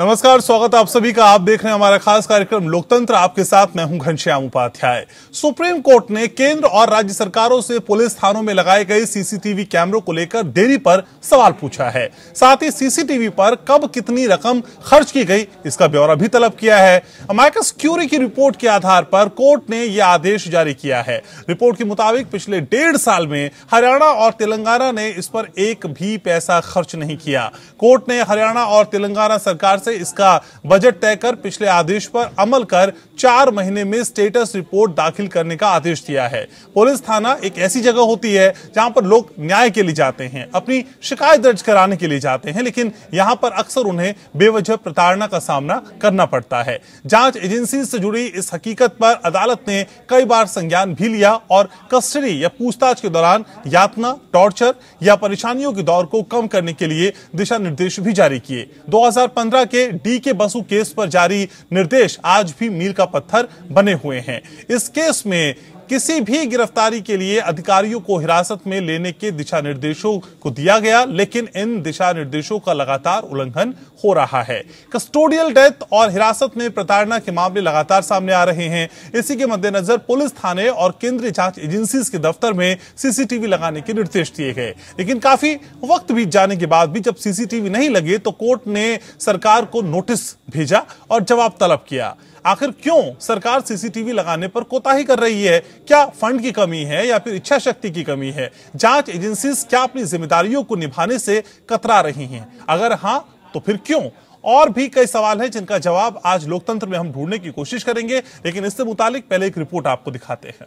नमस्कार, स्वागत आप सभी का। आप देख रहे हैं हमारा खास कार्यक्रम लोकतंत्र। आपके साथ मैं हूँ घनश्याम उपाध्याय। सुप्रीम कोर्ट ने केंद्र और राज्य सरकारों से पुलिस थानों में लगाए गए सीसीटीवी कैमरों को लेकर देरी पर सवाल पूछा है। साथ ही सीसीटीवी पर कब कितनी रकम खर्च की गई, इसका ब्यौरा भी तलब किया है। अमाइकस क्यूरी की रिपोर्ट के आधार पर कोर्ट ने यह आदेश जारी किया है। रिपोर्ट के मुताबिक, पिछले डेढ़ साल में हरियाणा और तेलंगाना ने इस पर एक भी पैसा खर्च नहीं किया। कोर्ट ने हरियाणा और तेलंगाना सरकार से इसका बजट तय कर पिछले आदेश पर अमल कर चार महीने में स्टेटस रिपोर्ट दाखिल करने का आदेश दिया है। पुलिस थाना एक ऐसी जगह होती है जहाँ पर लोग न्याय के लिए जाते हैं, अपनी शिकायत दर्ज कराने के लिए जाते हैं, लेकिन यहाँ पर अक्सर उन्हें बेवजह प्रताड़ना का सामना करना पड़ता है। जाँच एजेंसी से जुड़ी इस हकीकत पर अदालत ने कई बार संज्ञान भी लिया और कस्टडी या पूछताछ के दौरान यातना, टॉर्चर या परेशानियों के दौर को कम करने के लिए दिशा निर्देश भी जारी किए। 2015 के डी के बसु केस पर जारी निर्देश आज भी मील का पत्थर बने हुए हैं। इस केस में किसी भी गिरफ्तारी के लिए अधिकारियों को हिरासत में लेने के दिशा निर्देशों को दिया गया, लेकिन इन दिशा निर्देशों का लगातार उल्लंघन हो रहा है। कस्टोडियल डेथ और हिरासत में प्रताड़ना के मामले लगातार सामने आ रहे हैं। इसी के मद्देनजर पुलिस थाने और केंद्रीय जाँच एजेंसी के दफ्तर में सीसीटीवी लगाने के निर्देश दिए गए। लेकिन काफ़ी वक्त बीत जाने के बाद भी जब सीसीटीवी नहीं लगे तो कोर्ट ने सरकार को नोटिस भेजा और जवाब तलब किया। आखिर क्यों सरकार सीसीटीवी लगाने पर कोताही कर रही है? क्या फंड की कमी है या फिर इच्छा शक्ति की कमी है? जाँच एजेंसी क्या अपनी जिम्मेदारियों को निभाने से कतरा रही हैं? अगर हाँ तो फिर क्यों? और भी कई सवाल हैं जिनका जवाब आज लोकतंत्र में हम ढूँढने की कोशिश करेंगे, लेकिन इससे मुतालिक पहले एक रिपोर्ट आपको दिखाते हैं।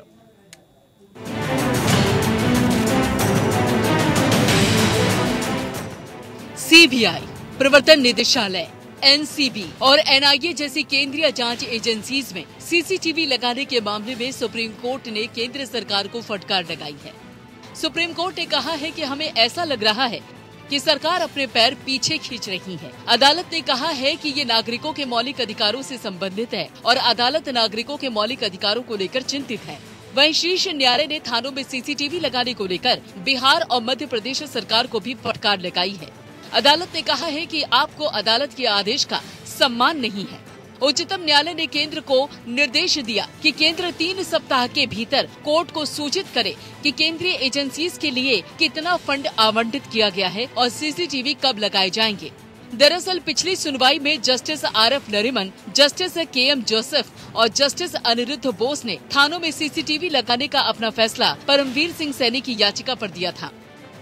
सीबीआई, प्रवर्तन निदेशालय। एनसीबी और एनआईए जैसी केंद्रीय जाँच एजेंसीज में सीसीटीवी लगाने के मामले में सुप्रीम कोर्ट ने केंद्र सरकार को फटकार लगाई है। सुप्रीम कोर्ट ने कहा है कि हमें ऐसा लग रहा है कि सरकार अपने पैर पीछे खींच रही है। अदालत ने कहा है कि ये नागरिकों के मौलिक अधिकारों से संबंधित है और अदालत नागरिकों के मौलिक अधिकारों को लेकर चिंतित है। वहीं शीर्ष न्यायालय ने थानों में सीसीटीवी लगाने को लेकर बिहार और मध्य प्रदेश सरकार को भी फटकार लगाई है। अदालत ने कहा है कि आपको अदालत के आदेश का सम्मान नहीं है। उच्चतम न्यायालय ने केंद्र को निर्देश दिया कि केंद्र तीन सप्ताह के भीतर कोर्ट को सूचित करे कि केंद्रीय एजेंसीज के लिए कितना फंड आवंटित किया गया है और सीसीटीवी कब लगाए जाएँगे। दरअसल, पिछली सुनवाई में justice R F Nariman, justice K M Joseph और जस्टिस अनिरुद्ध बोस ने थानों में सीसीटीवी लगाने का अपना फैसला परमवीर सिंह सैनी की याचिका पर दिया था।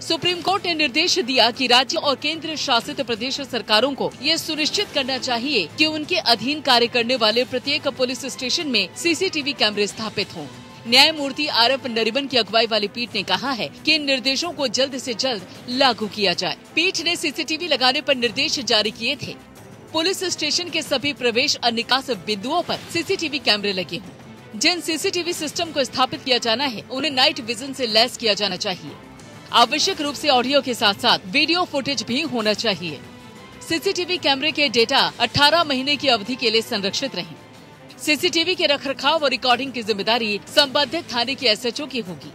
सुप्रीम कोर्ट ने निर्देश दिया कि राज्य और केंद्र शासित प्रदेश सरकारों को ये सुनिश्चित करना चाहिए कि उनके अधीन कार्य करने वाले प्रत्येक पुलिस स्टेशन में सीसीटीवी कैमरे स्थापित हों। न्यायमूर्ति आर एफ़ नरिमन की अगुवाई वाली पीठ ने कहा है कि इन निर्देशों को जल्द से जल्द लागू किया जाए। पीठ ने सीसीटीवी लगाने पर निर्देश जारी किए थे। पुलिस स्टेशन के सभी प्रवेश और निकास बिंदुओं पर सीसीटीवी कैमरे लगे हों। जिन सीसीटीवी सिस्टम को स्थापित किया जाना है, उन्हें नाइट विजन से लैस किया जाना चाहिए। आवश्यक रूप से ऑडियो के साथ साथ वीडियो फुटेज भी होना चाहिए। सीसीटीवी कैमरे के डेटा 18 महीने की अवधि के लिए संरक्षित रहे। सीसीटीवी के रखरखाव और रिकॉर्डिंग की ज़िम्मेदारी संबंधित थाने के एसएचओ की होगी।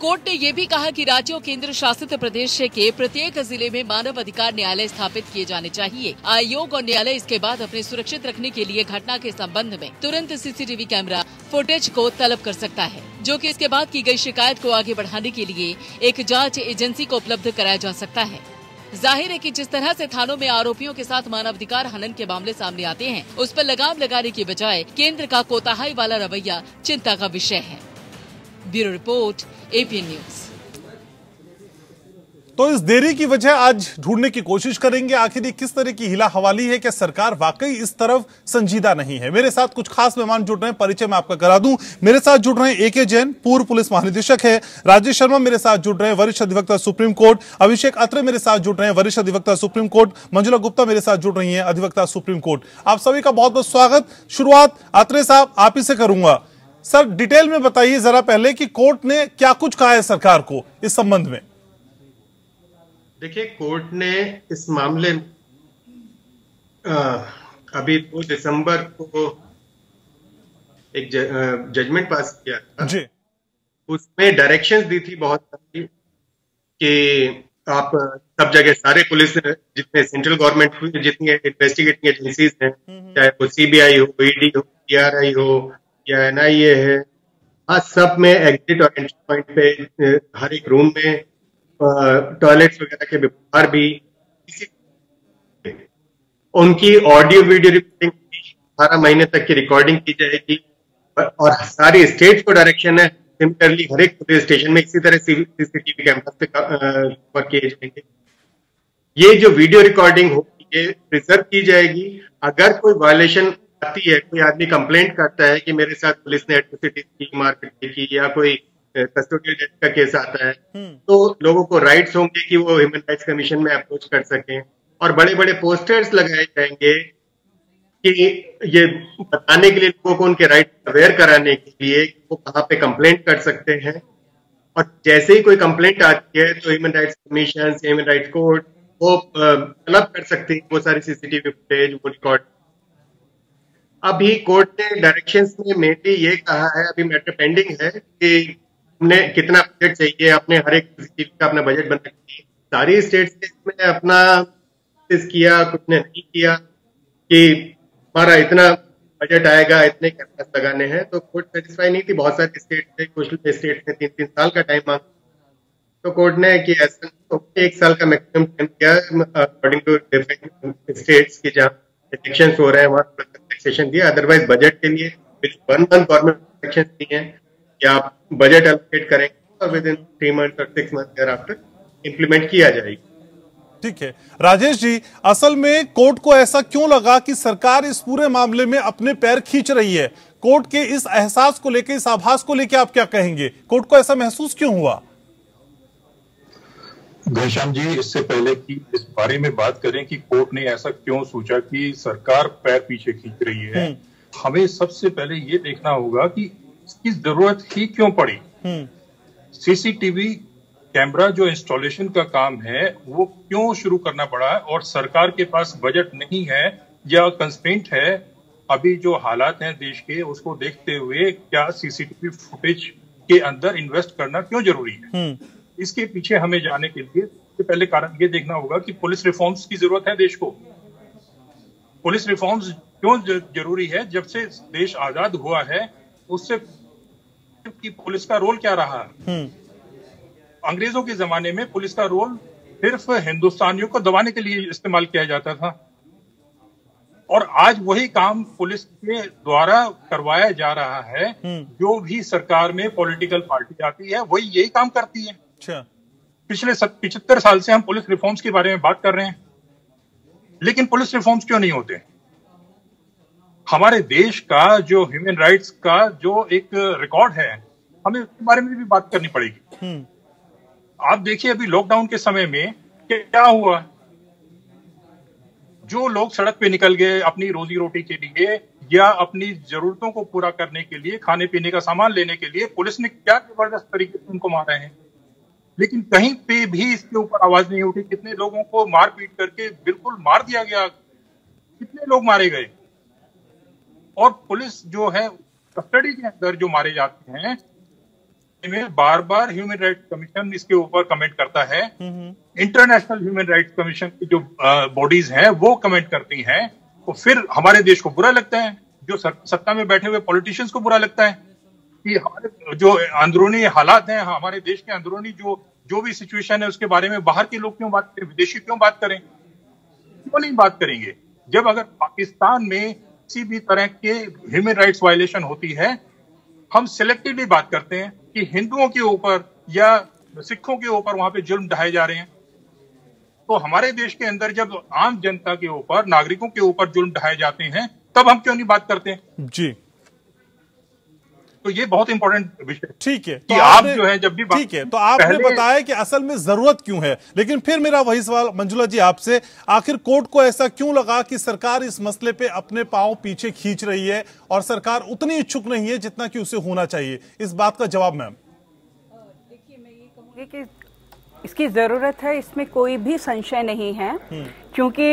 कोर्ट ने ये भी कहा कि राज्यों केंद्र शासित प्रदेश के प्रत्येक ज़िले में मानव अधिकार न्यायालय स्थापित किए जाने चाहिए। आयोग और न्यायालय इसके बाद अपने सुरक्षित रखने के लिए घटना के संबंध में तुरंत सीसीटीवी कैमरा फुटेज को तलब कर सकता है, जो कि इसके बाद की गई शिकायत को आगे बढ़ाने के लिए एक जाँच एजेंसी को उपलब्ध कराया जा सकता है। ज़ाहिर है कि जिस तरह से थानों में आरोपियों के साथ मानवाधिकार हनन के मामले सामने आते हैं, उस पर लगाम लगाने की बजाय केंद्र का कोताही वाला रवैया चिंता का विषय है। ब्यूरो रिपोर्ट एपीएन न्यूज़ तो इस देरी की वजह आज ढूँढने की कोशिश करेंगे। आखिर किस तरह की हिला हवाली है कि सरकार वाकई इस तरफ़ संजीदा नहीं है? मेरे साथ कुछ खास मेहमान जुड़ रहे हैं, परिचय मैं आपका करा दूँ। मेरे साथ जुड़ रहे हैं एके जैन, पूर्व पुलिस महानिदेशक है। राजेश शर्मा मेरे साथ जुड़ रहे हैं, वरिष्ठ अधिवक्ता सुप्रीम कोर्ट। अभिषेक अत्रे मेरे साथ जुड़ रहे हैं, वरिष्ठ अधिवक्ता सुप्रीम कोर्ट। मंजुला गुप्ता मेरे साथ जुड़ रही है, अधिवक्ता सुप्रीम कोर्ट। आप सभी का बहुत बहुत स्वागत। शुरुआत अत्रे साहब आप ही से करूँगा। सर डिटेल में बताइए जरा पहले कि कोर्ट ने क्या कुछ कहा है सरकार को इस संबंध में? देखिए कोर्ट ने इस मामले में अभी दो दिसंबर को एक जजमेंट पास किया था। जी। उसमें डायरेक्शंस दी थी बहुत सारी कि आप सब जगह सारे पुलिस जितने सेंट्रल गवर्नमेंट जितनी इन्वेस्टिगेटिंग एजेंसीज हैं चाहे वो सीबीआई हो ईडी हो पीआरआई हो या एनआईए है आज सब में एग्जिट और एंट्री पॉइंट पे हर एक रूम में टॉयलेट्स वगैरह के व्यवहार भी उनकी ऑडियो वीडियो रिकॉर्डिंग अठारह महीने तक की रिकॉर्डिंग की जाएगी। और सारी स्टेट को डायरेक्शन है। सिमिलरली हर एक पुलिस स्टेशन में इसी तरह सीसीटीवी कैमरा से वर्क किए जाएँगे। ये जो वीडियो रिकॉर्डिंग होगी, ये प्रिजर्व की जाएगी। अगर कोई वायलेशन आती है कोई आदमी कंप्लेंट करता है कि मेरे साथ पुलिस ने एट्रोसिटी की मारपीट की या कोई कस्टोडियल डेथ का केस आता है। हम्म। तो लोगों को राइट्स होंगे कि वो ह्यूमन राइट्स कमीशन में अप्रोच कर सकें। और बड़े बड़े पोस्टर्स लगाए जाएँगे कि ये बताने के लिए लोगों को उनके राइट अवेयर कराने के लिए वो कहाँ पे कंप्लेंट कर सकते हैं। और जैसे ही कोई कंप्लेंट आती है तो human rights commission human rights court वो तलब कर सकते हैं। वो सारी सीसीटीवी फुटेज वो रिकॉर्ड अभी कोर्ट ने डायरेक्शंस में मेनली ये कहा है, अभी मैटर पेंडिंग है कि हमने कितना बजट चाहिए, अपने हर एक का अपना बजट बना सारी स्टेट्स ने अपना किया, कुछ ने नहीं किया कि हमारा इतना बजट आएगा, इतने कैंपस लगाने हैं तो कोर्ट सेटिस्फाई नहीं थी। बहुत सारे स्टेट थे, कुछ स्टेट ने तीन तीन साल का टाइम मांगा। तो कोर्ट ने कि ऐसा तो एक साल का मैक्सिमम टाइम किया अकॉर्डिंग टू डिफरेंट स्टेट्स की जहाँ इलेक्शन हो रहे हैं, वहाँ सेशन दिया अदरवाइज़ बजट के लिए वन मंथ गवर्नमेंट इलेक्शन दिए हैं कि आप बजट एलोकेट करेंगे और विद इन थ्री मंथ और six month thereafter implement किया जाएगी। ठीक है। राजेश जी, असल में कोर्ट को ऐसा क्यों लगा कि सरकार इस पूरे मामले में अपने पैर खींच रही है? कोर्ट के इस एहसास को लेकर इस आभास को लेकर आप क्या कहेंगे? कोर्ट को ऐसा महसूस क्यों हुआ? घनश्याम जी इससे पहले कि इस बारे में बात करें कि कोर्ट ने ऐसा क्यों सोचा कि सरकार पैर पीछे खींच रही है हम्म। हमें सबसे पहले ये देखना होगा कि इसकी ज़रूरत ही क्यों पड़ी सीसीटीवी हम्म। कैमरा जो इंस्टॉलेशन का काम है वो क्यों शुरू करना पड़ा है और सरकार के पास बजट नहीं है या कंस्टेंट है अभी जो हालात हैं देश के उसको देखते हुए क्या सीसीटीवी फुटेज के अंदर इन्वेस्ट करना क्यों ज़रूरी है हम्म। इसके पीछे हमें जाने के लिए सबसे पहले कारण ये देखना होगा कि पुलिस रिफॉर्म्स की ज़रूरत है देश को। पुलिस रिफॉर्म्स क्यों ज़रूरी है? जब से देश आज़ाद हुआ है उससे कि पुलिस का रोल क्या रहा? हम्म। अंग्रेज़ों के जमाने में पुलिस का रोल सिर्फ़ हिंदुस्तानियों को दबाने के लिए इस्तेमाल किया जाता था। और आज वही काम पुलिस के द्वारा करवाया जा रहा है हम्म। जो भी सरकार में पॉलिटिकल पार्टी आती है वही यही काम करती है। अच्छा। पिछले पिछहत्तर साल से हम पुलिस रिफॉर्म्स के बारे में बात कर रहे हैं लेकिन पुलिस रिफॉर्म्स क्यों नहीं होते हमारे देश का जो ह्यूमन राइट्स का जो एक रिकॉर्ड है हमें उसके बारे में भी बात करनी पड़ेगी हम्म। आप देखिए अभी लॉकडाउन के समय में क्या हुआ जो लोग सड़क पे निकल गए अपनी रोजी रोटी के लिए या अपनी जरूरतों को पूरा करने के लिए खाने पीने का सामान लेने के लिए पुलिस ने क्या ज़बरदस्त तरीके से उनको मारा है लेकिन कहीं पे भी इसके ऊपर आवाज़ नहीं उठी। कितने लोगों को मार पीट करके बिल्कुल मार दिया गया। कितने लोग मारे गए? और पुलिस जो है कस्टडी के अंदर जो मारे जाते हैं में बार बार ह्यूमन राइट्स कमीशन इसके ऊपर कमेंट करता है। इंटरनेशनल ह्यूमन राइट्स कमीशन की जो बॉडीज हैं वो कमेंट करती हैं। तो फिर हमारे देश को बुरा लगता है। जो सत्ता में बैठे हुए पॉलिटिशियंस को बुरा लगता है। कि जो अंदरूनी हालात हैं, हमारे देश के अंदरूनी जो जो भी सिचुएशन है, उसके बारे में बाहर के लोग क्यों बात करें, विदेशी क्यों बात करें? क्यों नहीं बात करेंगे? जब अगर पाकिस्तान में किसी भी तरह के ह्यूमन राइट्स वायलेशन होती है, हम सिलेक्टिवली बात करते हैं कि हिंदुओं के ऊपर या सिखों के ऊपर वहाँ पे जुल्म ढाए जा रहे हैं। तो हमारे देश के अंदर जब आम जनता के ऊपर, नागरिकों के ऊपर जुल्म ढाए जाते हैं, तब हम क्यों नहीं बात करते हैं? जी। तो ये बहुत इंपॉर्टेंट विषय ठीक है तो आप जो है जब भी ठीक है तो आपने बताया कि असल में ज़रूरत क्यों है। लेकिन फिर मेरा वही सवाल मंजुला जी आपसे आखिर कोर्ट को ऐसा क्यों लगा कि सरकार इस मसले पे अपने पाँव पीछे खींच रही है और सरकार उतनी इच्छुक नहीं है जितना कि उसे होना चाहिए? इस बात का जवाब मैम। देखिए मैं ये कहूँगी कि इसकी ज़रूरत है इसमें कोई भी संशय नहीं है। हम्म। क्योंकि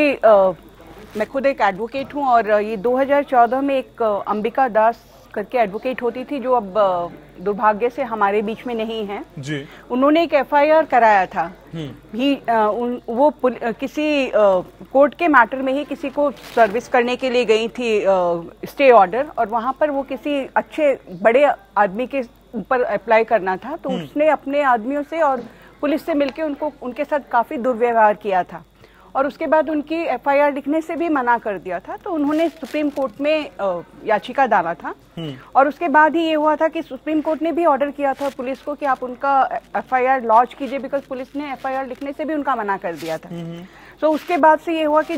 मैं खुद एक एडवोकेट हूँ और ये 2014 में एक अंबिका दास करके एडवोकेट होती थी जो अब दुर्भाग्य से हमारे बीच में नहीं है। जी। उन्होंने एक एफआईआर कराया था। भी आ, उन, वो पुल, आ, किसी आ, कोर्ट के मैटर में ही किसी को सर्विस करने के लिए गई थी स्टे ऑर्डर और वहाँ पर वो किसी अच्छे बड़े आदमी के ऊपर अप्लाई करना था। तो उसने अपने आदमियों से और पुलिस से मिलकर उनको उनके साथ काफ़ी दुर्व्यवहार किया था। और उसके बाद उनकी एफआईआर लिखने से भी मना कर दिया था। तो उन्होंने सुप्रीम कोर्ट में याचिका डाला था। और उसके बाद ही ये हुआ था कि सुप्रीम कोर्ट ने भी ऑर्डर किया था पुलिस को कि आप उनका एफआईआर लॉन्च कीजिए बिकॉज़ पुलिस ने एफआईआर लिखने से भी उनका मना कर दिया था। तो उसके बाद से ये हुआ कि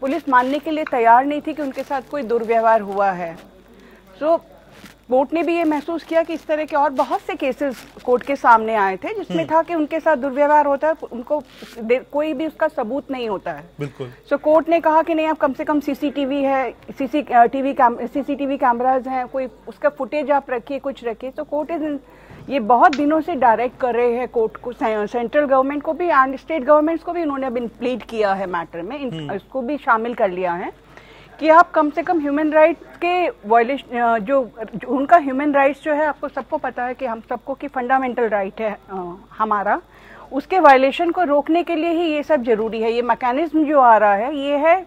पुलिस मानने के लिए तैयार नहीं थी कि उनके साथ कोई दुर्व्यवहार हुआ है। सो कोर्ट ने भी ये महसूस किया कि इस तरह के और बहुत से केसेस कोर्ट के सामने आए थे जिसमें था कि उनके साथ दुर्व्यवहार होता है उनको कोई भी उसका सबूत नहीं होता है। बिल्कुल। सो so, कोर्ट ने कहा कि नहीं आप कम से कम सीसीटीवी है सीसी टीवी सीसीटीवी कैमराज हैं कोई उसका फुटेज आप रखिए कुछ रखिए। तो कोर्ट इज़ ये बहुत दिनों से डायरेक्ट कर रहे हैं कोर्ट को सेंट्रल गवर्नमेंट को भी एंड स्टेट गवर्नमेंट्स को भी उन्होंने अब प्लीड किया है मैटर में इन- इसको भी शामिल कर लिया है। कि आप कम से कम ह्यूमन राइट्स के वायलेशन जो, जो उनका ह्यूमन राइट्स जो है आपको सबको पता है कि हम सबको की फंडामेंटल राइट है हमारा। उसके वायलेशन को रोकने के लिए ही ये सब ज़रूरी है। ये मैकेनिज्म जो आ रहा है ये है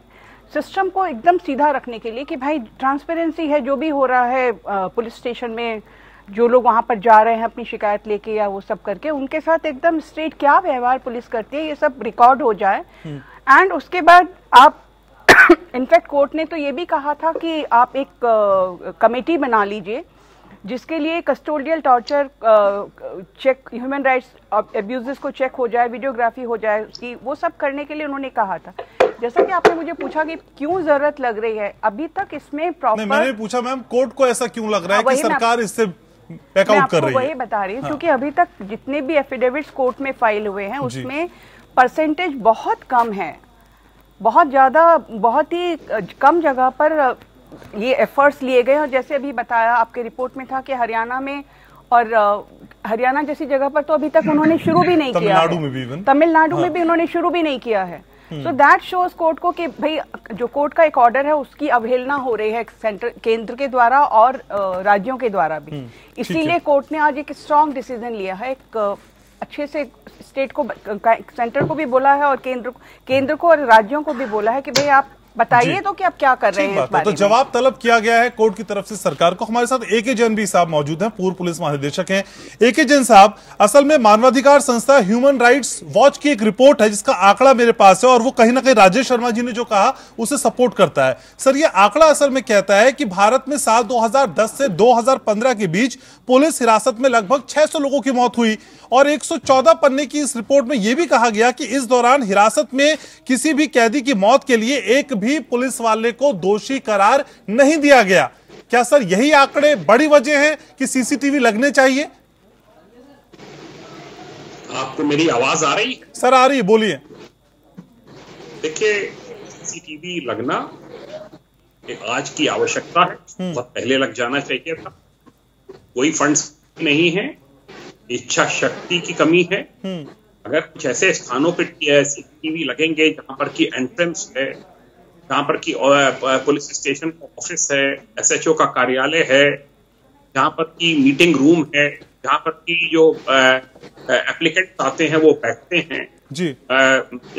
सिस्टम को एकदम सीधा रखने के लिए कि भाई ट्रांसपेरेंसी है जो भी हो रहा है पुलिस स्टेशन में जो लोग वहाँ पर जा रहे हैं अपनी शिकायत लेके या वो सब करके उनके साथ एकदम स्ट्रेट क्या व्यवहार पुलिस करती है ये सब रिकॉर्ड हो जाए। एंड उसके बाद आप इनफैक्ट कोर्ट ने तो ये भी कहा था कि आप एक कमेटी बना लीजिए जिसके लिए custodial torture check human rights abuses को चेक हो जाए वीडियोग्राफी हो जाए उसकी वो सब करने के लिए उन्होंने कहा था। जैसा कि आपने मुझे पूछा कि क्यों ज़रूरत लग रही है अभी तक इसमें नहीं मैंने पूछा मैम कोर्ट को ऐसा क्यों लग रहा है हाँ, कि वही सरकार इससे बैकआउट कर रही वही है बता रही हूँ हाँ। क्योंकि अभी तक जितने भी एफिडेविट्स कोर्ट में फ़ाइल हुए हैं उसमें परसेंटेज बहुत कम है। बहुत ज़्यादा बहुत ही कम जगह पर ये एफर्ट्स लिए गए और जैसे अभी बताया आपके रिपोर्ट में था कि हरियाणा में और हरियाणा जैसी जगह पर तो अभी तक उन्होंने शुरू भी नहीं किया तमिलनाडु में भी में हाँ। भी उन्होंने शुरू भी नहीं किया है। सो दैट शोज़ कोर्ट को कि भाई जो कोर्ट का एक ऑर्डर है उसकी अवहेलना हो रही है सेंटर केंद्र के द्वारा और राज्यों के द्वारा भी। इसीलिए कोर्ट ने आज एक स्ट्रांग डिसीज़न लिया है। एक अच्छे से स्टेट को सेंटर को भी बोला है और केंद्र केंद्र को और राज्यों को भी बोला है कि भाई आप बताइए तो कि आप क्या कर रहे हैं बात तो जवाब तलब किया गया है कोर्ट की तरफ़ से सरकार को। हमारे साथ एके जैन भी साहब मौजूद हैं पूर्व पुलिस महानिदेशक हैं। एके जैन साहब असल में मानवाधिकार संस्था ह्यूमन राइट्स वॉच की एक रिपोर्ट है जिसका आंकड़ा मेरे पास है और वो कहीं ना कहीं राजेश शर्मा जी ने जो कहा उसे सपोर्ट करता है। सर ये आंकड़ा असल में कहता है कि भारत में साल 2010 से 2015 के बीच पुलिस हिरासत में लगभग 600 लोगों की मौत हुई और 114 पन्ने की इस रिपोर्ट में यह भी कहा गया कि इस दौरान हिरासत में किसी भी कैदी की मौत के लिए एक भी पुलिस वाले को दोषी करार नहीं दिया गया। क्या सर यही आंकड़े बड़ी वजह है कि सीसीटीवी लगने चाहिए? आपको मेरी आवाज़ आ रही? सर आ रही बोलिए। देखिए सीसीटीवी लगना एक आज की आवश्यकता है। बहुत पहले लग जाना चाहिए था। कोई फंड्स नहीं है इच्छा शक्ति की कमी है। अगर कुछ ऐसे स्थानों पर सीसीटीवी लगेंगे जहाँ पर की एंट्रेंस है जहाँ पर की पुलिस स्टेशन का ऑफ़िस है एसएचओ का कार्यालय है जहाँ पर की मीटिंग रूम है जहाँ पर की जो एप्लीकेंट आते हैं वो बैठते हैं। जी। अ,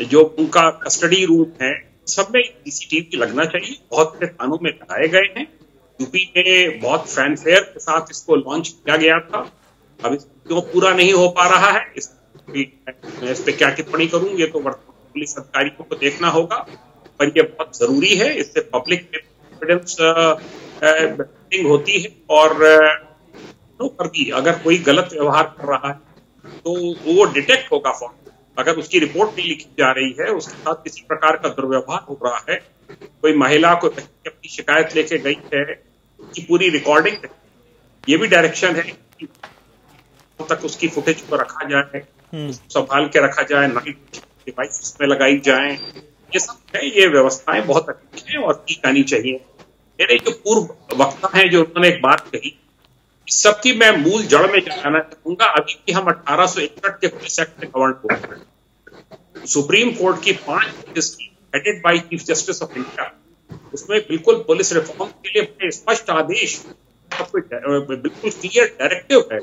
जो उनका कस्टडी रूम है सब में सीसीटीवी लगना चाहिए बहुत से थानों में लगाए गए हैं। यूपी में बहुत फैनफेयर के साथ इसको लॉन्च किया गया था। अब इस क्यों पूरा नहीं हो पा रहा है इस इस पे क्या टिप्पणी करूँ ये तो वर्तमान पुलिस अधिकारियों को देखना होगा। पर ये बहुत ज़रूरी है। इससे पब्लिक में कॉन्फिडेंस बिल्डिंग होती है और दोनों पर भी अगर कोई गलत व्यवहार कर रहा है तो वो डिटेक्ट होगा फॉर्म अगर उसकी रिपोर्ट नहीं लिखी जा रही है उसके साथ किसी प्रकार का दुर्व्यवहार हो रहा है कोई महिला बच्ची अपनी शिकायत लेके गई है उसकी पूरी रिकॉर्डिंग है ये भी डायरेक्शन है कि तक उसकी फुटेज को रखा जाए उसको संभाल के रखा जाए नाइट डिवाइस में लगाई जाए। ये सब है, ये व्यवस्थाएँ बहुत अच्छी हैं और की जानी चाहिए। मेरे जो पूर्व वक्ता हैं, जो उन्होंने एक बात कही, इस सब मैं मूल जड़ में जाना चाहूँगा। अभी भी हम अठारह सौ इकसठ के पुलिस एक्ट में गवर्न हैं सुप्रीम कोर्ट की पाँच headed by chief justice of India उसमें बिल्कुल पुलिस रिफॉर्म के लिए स्पष्ट आदेश बिल्कुल क्लियर डायरेक्टिव है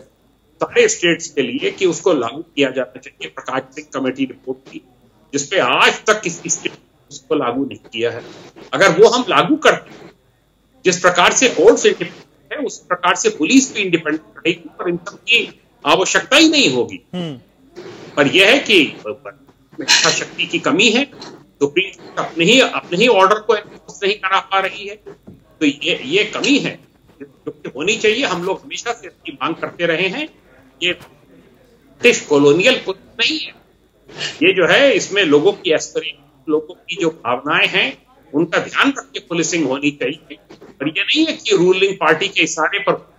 सारे स्टेट्स के लिए कि उसको लागू किया जाना चाहिए। प्रकाश सिंह कमेटी रिपोर्ट की। जिसपे आज तक किसी स्टेट उसको लागू नहीं किया है। अगर वो हम लागू करते हैं जिस प्रकार से कोर्ट से है उस प्रकार से पुलिस भी इंडिपेंडेंट रहेगी और इन सब की आवश्यकता ही नहीं होगी। पर यह है कि इच्छा शक्ति की कमी है सुप्रीम कोर्ट अपने ही अपने ही ऑर्डर को एनफोर्स नहीं करा पा रही है। तो ये ये कमी है जो होनी चाहिए। हम लोग हमेशा से इसकी मांग करते रहे हैं ये ब्रिटिश कॉलोनियल नहीं है। ये जो है, इसमें लोगों की एस्पिरेशन लोगों की जो भावनाएँ हैं, उनका ध्यान रख के पुलिसिंग होनी चाहिए। और ये नहीं है कि रूलिंग पार्टी के इशारे पर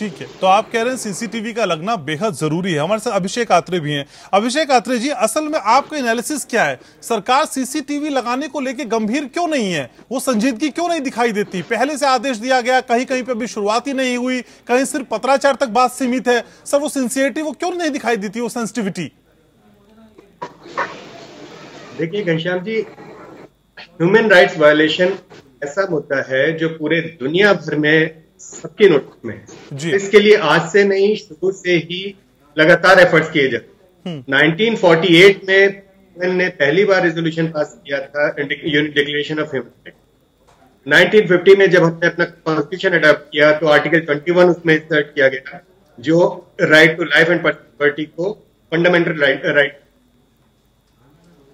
ठीक है। तो आप कह रहे हैं सीसीटीवी का लगना बेहद ज़रूरी है। हमारे साथ अभिषेक आत्रे भी हैं। अभिषेक आत्रे जी, असल में आपका एनालिसिस क्या है? सरकार सीसीटीवी लगाने को लेकर गंभीर क्यों नहीं है? वो संजीदगी क्यों नहीं दिखाई देती? पहले से आदेश दिया गया कहीं कहीं पे अभी शुरुआत ही नहीं हुई, कहीं सिर्फ़ पत्राचार तक बात सीमित है। सर, वो सिंसियरिटी वो क्यों नहीं दिखाई देती, वो सेंसिटिविटी देखिए, Ghanshyam ji human rights violation ऐसा मुद्दा है जो पूरे दुनिया भर में सबके नोटिस में है। इसके लिए आज से नहीं शुरू से ही लगातार एफर्ट्स किए जाते 1948 हम्म। में ने पहली बार रेजोल्यूशन पास किया था डिक्लेरेशन ऑफ़ ह्यूमन राइट 1950 में जब हमने अपना कॉन्स्टिट्यूशन अडॉप्ट किया तो आर्टिकल 21 उसमें इंसर्ट किया गया जो right to life and property को फंडामेंटल राइट राइट